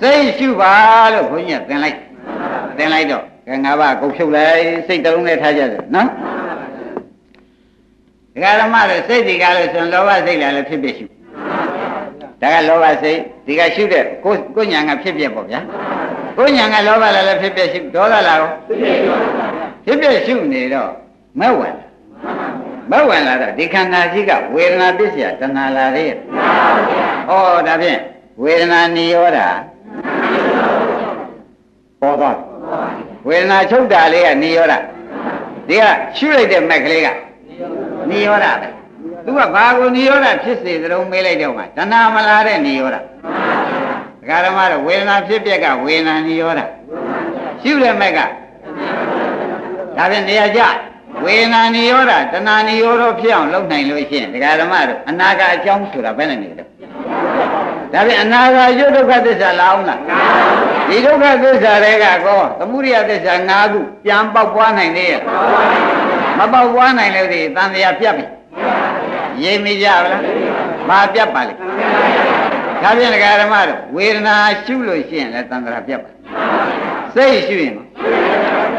[SPEAKER 2] စိတ်ရှိပါလို့ဘုန်းကြီးကသင်လိုက်သင်လိုက်တော့ကဲ၅ပါးကုန်ဖြုတ်လိုက်စိတ်တလုံးနဲ့ထားကြတယ်နော်ဒကာဓမ္မတွေစိတ်ဒီကားလို့ဆိုရင်လောဘစိတ်လည်းဖြစ်ဖြစ်ရှိ ဒါကလောဘစိတ်ဒီကရှုတဲ့ကိုကိုညာကဖြစ်ဖြစ်ပေါ့ဗျာကိုညာကလောဘလည်းလည်းဖြစ်ဖြစ်ရှုဒေါသလားရောဖြစ်ဖြစ်ရှုနေတော့မဲ့ဝင်မဲ့ဝင်လာတော့ဒီခန္ဓာကြီးကဝေဒနာပစ္စယတဏှာလာရဲ့ဩဒါဖြင့်ဝေဒနာနိရောဓပေါ်သွားဝေဒနာချုပ်တာလေးကနိရောဓဒီကရှုလိုက်တဲ့မက်ကလေးကနိရောဓပဲ သူကဘာကိုနိရောဓဖြစ်စေသလုံးမေးလိုက်တော့မှတဏှာမလာတဲ့နိရောဓဒကာရမတော့ဝေဒနာဖြစ်ပြက်ကဝေဒနာနိရောဓရှုတဲ့မက်ကဒါဖြင့်နေရာကျဝေဒနာနိရောဓတဏှာနိရောဓဖြစ်အောင်လုပ်နိုင်လို့ရှိရင်ဒကာဓမ္မတို့အနာကအကြောင်းဆိုတာဘယ်နဲ့နေလဲဒါဖြင့်အနာဂါရုပ်ဒုက္ခသစ္စာလာအောင်လားဒီဒုက္ခသစ္စာတွေကကောသမုဒိယသစ္စာ၅ခုပြန်ပေါက်ပွားနိုင်သေးရဲ့မပေါက်ပွားနိုင်လို့ဒီတန်တရားပြတ်ပြီ ရိပ်မိကြပါလားဘာပြတ်ပါလိမ့်ဒါဖြင့်ဒကာဓမ္မတို့ဝေဒနာရှုလို့ရှိရင်လည်းတန်တရားပြတ်ပါစိတ်ရှုရင်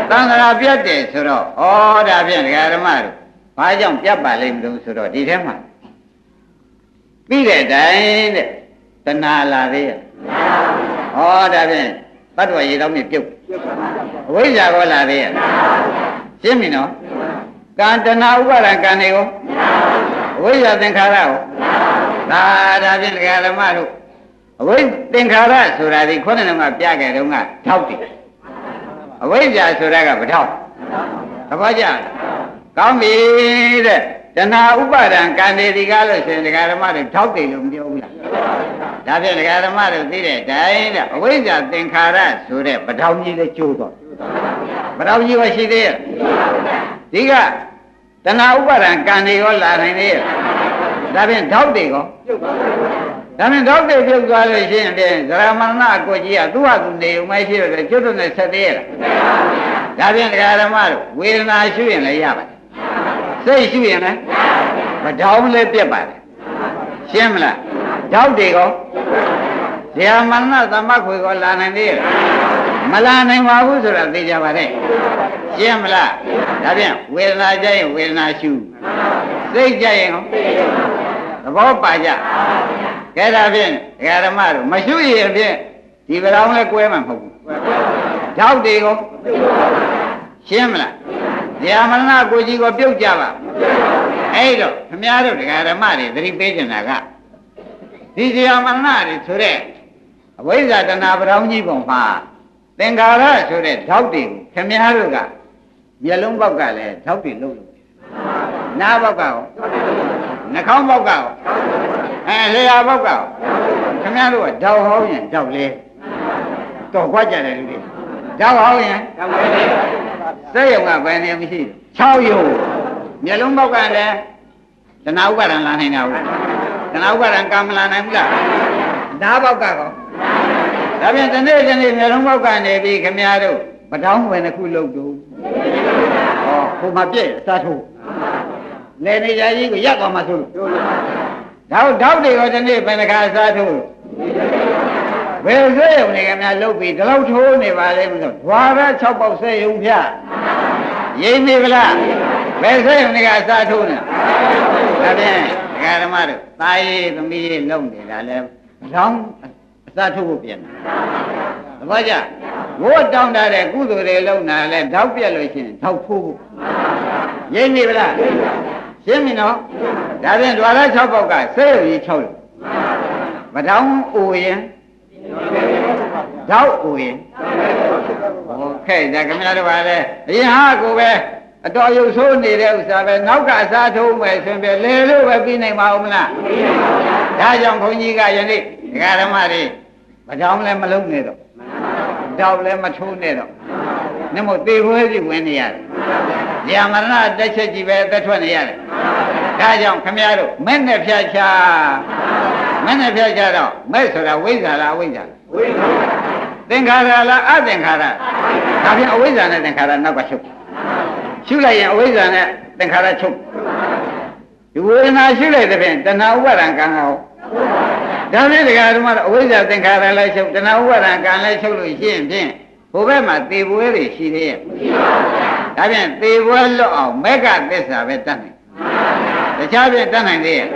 [SPEAKER 2] တန်တရားပြတ်တယ်ဆိုတော့ဩဒါဖြင့်ဒကာဓမ္မတို့ဘာကြောင့်ပြတ်ပါလိမ့်မလို့ဆိုတော့ဒီထဲမှာပြီးတဲ့တိုင်တဲ့တဏှာလာသေးရဲ့ဩဒါဖြင့်တတ္တဝရေတော့မြပြုတ်အဝိဇ္ဇာကောလာသေးရဲ့ရှင်းပြီနော်ကံတဏှာဥပါဒံကံတွေကိုအ ဝိဇ္ဇာသင်္ခါရကိုဒါဒါဖြင့်ဒကာဓမ္မတို့အဝိသင်္ခါရဆိုတာဒီခုနကပြခဲ့တုန်းကထောက်တယ်အဝိဇ္ဇာဆိုတာကမထောက်သဘောကျကောင်းပြီတဲ့တဏှာဥပါဒံကံတွေဒီကားလို့ဆိုရင်ဒကာဓမ္မတွေထောက်တယ်လို့မပြောဘူးလားဒါဖြင့်ဒကာဓမ္မတို့သိတဲ့အတိုင်းတဲ့အဝိဇ္ဇာသင်္ခါရဆိုတဲ့ပထောင်ကြီးလေးကျိုးတော့ပထောင်ကြီးကရှိသေးရဲ့ဒီက တဏှာဥပါဒံကံတွေရောလာနိုင်သေးရဲ့ဒါဖြင့်ဓောက်တွေရောဒါဖြင့်ဓောက်တွေပြုတ်သွားလို့ရှိရင်ဖြင့်ဇရာမရဏအကိုကြီးကသူ့ဟာသူနေုံမရှိတော့ကျွတ်တွနဲ့ဆက်သေးရဲ့ဒါဖြင့်ဒကာဓမ္မတို့ဝေဒနာရှုရင်လည်းရပါတယ်စိတ်ရှုရင်လည်းပထောင်လေးပြက်ပါတယ်ရှင်းမလားဓောက်တွေရောဇရာမရဏသမခွေကောလာနိုင်သေးရဲ့ မလာနိုင်ပါဘူးဆိုတာသိကြပါတဲ့ရှင်းမလားဒါဖြင့်ဝေဒနာကြရင်ဝေဒနာရှုစိတ်ကြရင်ရောသဘောပါကြကဲဒါဖြင့်ဒကာဓမ္မတို့မရှုရင်ဖြင့်ဒီဗလောင်းလဲကွဲမှာမဟုတ်ဘူးဓောက်တွေရောရှင်းမလားဇရာမရဏကိုကြီးကိုပြုတ်ကြပါအဲ့တော့ခမည်းတော်ဒကာဓမ္မတွေသတိပေးနေတာကဒီဇရာမရဏတွေဆိုတဲ့အဝိဇ္ဇာတဏှာပရောင်းကြီးပုံမှာ သင်္ခါရဆိုတဲ့ဓောက်တွေကိုခမည်းတော်ကမျက်လုံးပေါက်ကလည်းဓောက်တွေလုံးလို့နားပေါက်ကရောနှာခေါင်းပေါက်ကရောအဲလျှာပေါက်ကရောခမည်းတော်ကဓောက်ဟောင်းရင်ဓောက်လေတော့ခွက်ကြတယ်လူတွေဓောက်ဟောင်းရင်စက်ရုံကဘယ်နေမရှိ6ရုံမျက်လုံးပေါက်ကလည်းတဏှာဥပါဒံလာနိုင်တာဘူးတဏှာဥပါဒံကံမလာနိုင်ဘူးလားနားပေါက်ကကော ဒါပြန်ဒီနေ့ဒီနေ့မျိုးလုံးပေါက်ကနေပြီးခမည်းတော်ပထောင်းဝင်တစ်ခုလုတ်တူဟောခုမှပြည့်အစားထိုးလေနေကြကြီးကိုရက်သွားမှဆိုလို့ဓာတ်ဓာတ်တွေကိုဒီနေ့ဘယ်နှခါအစားထိုးဘယ်ဆွေးရုံနေခမည်းလုတ်ပြီးဒီလောက်ထိုးနေပါလေမလို့ဓွာရ6ပေါက်ဆွေးရုံဖြတ်ရိမ့်နေဗလားဘယ်ဆွေးရုံနေကအစားထိုးနေဒါဖြင့်ဒကာဓမ္မတို့တာရေးသမီးရေးလုံနေတာလဲလောင်းအ စားထုတ်ဖို့ပြန်တယ်သဘောကျဘိုးတောင်းတတဲ့ကုသိုလ်တွေလုံတာလဲတောက်ပြက်လို့ရှိရင်ထောက်ဖို့ရင်းနေဗလားရှင်းပြီနော်ဒါဖြင့်ဒွါရ6ပေါက်ကဆေးရုံကြီး6လို့မတောင်းအိုရင်တောက်အိုရင်ဟောခဲ့ဒါခင်ဗျားတို့ပါလေအရင်ဟာကိုပဲအတော်ရုပ်ဆိုးနေတဲ့ဥစ္စာပဲနောက်ကအစားထိုးမယ်ဆိုရင်လေလို့ပဲပြီးနိုင်ပါဦးမလားဒါကြောင့်ဘုန်းကြီးကယနေ့ဒကာဓမ္မတွေ မကြောင်လည်းမလုံးနဲ့တော့တောက်လည်းမထိုးနဲ့တော့နမို့သေခွဲစီဝင်နေရတယ်။ညာမရဏတက်ချက်ကြီးပဲအသက်ထွက်နေရတယ်။ဒါကြောင့်ခမည်းတော်မဲ့နဲ့ဖြတ်ချမဲ့နဲ့ဖြတ်ချတော့မဲ့ဆိုတာဝိဇ္ဇာလားအဝိဇ္ဇာလားဝိဇ္ဇာသင်္ခါရလားအသင်္ခါရဒါပြန်အဝိဇ္ဇာနဲ့သင်္ခါရနောက်ကချုပ်ရှုလိုက်ရင်အဝိဇ္ဇာနဲ့သင်္ခါရချုပ်ဒီဝေဒနာရှုလိုက်တဲ့ဖြင့်တဏှာဥပါဒံကံဟော ဒါနဲ့တရားဓမ္မတော့အဝိဇ္ဇာသင်္ခါရလည်းချုပ်တဏှာဥပါဒံကံလည်းချုပ်လို့ရှိရင်ဖြင့်ဟိုဘက်မှာသေပွဲတွေရှိသေးရဲ့မရှိပါဘူးဒါပြန်သေပွဲလွတ်အောင်မက်ကသစ္စာပဲတတ်နိုင်တခြားပြန်တတ်နိုင်သေးရဲ့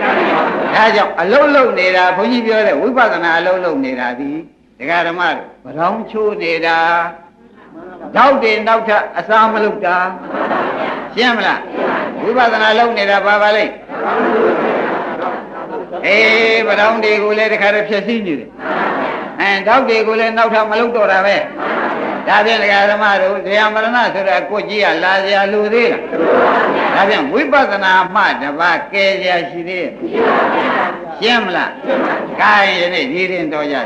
[SPEAKER 2] ဒါကြောင့်အလုံးလုံးနေတာဘုန်းကြီးပြောတဲ့ဝိပဿနာအလုံးလုံးနေတာဒီတရားဓမ္မတို့ဗရောင်းချိုးနေတာတောက်တယ်နောက်ထပ်အစာမလုပ်တာရှင်းမလားဝိပဿနာလုပ်နေတာပါပါလိမ့် အေးဗရောင်းတွေကိုလည်းတခါတည်းဖြည့်ဆည်းနေတယ်အဲတောက်တွေကိုလည်းနောက်ထပ်မလုပ်တော့တာပဲဒါဖြင့်ဒကာဓမ္မတို့ဇေယမရဏဆိုတာကိုကြီးကလာစရာလူသေးလားဒါဖြင့်ဝိပဿနာမှတပါကဲစရာရှိသေးရဲ့ရှင်းမလား gain ယနေ့ရည်ရင်တော်ကြတယ်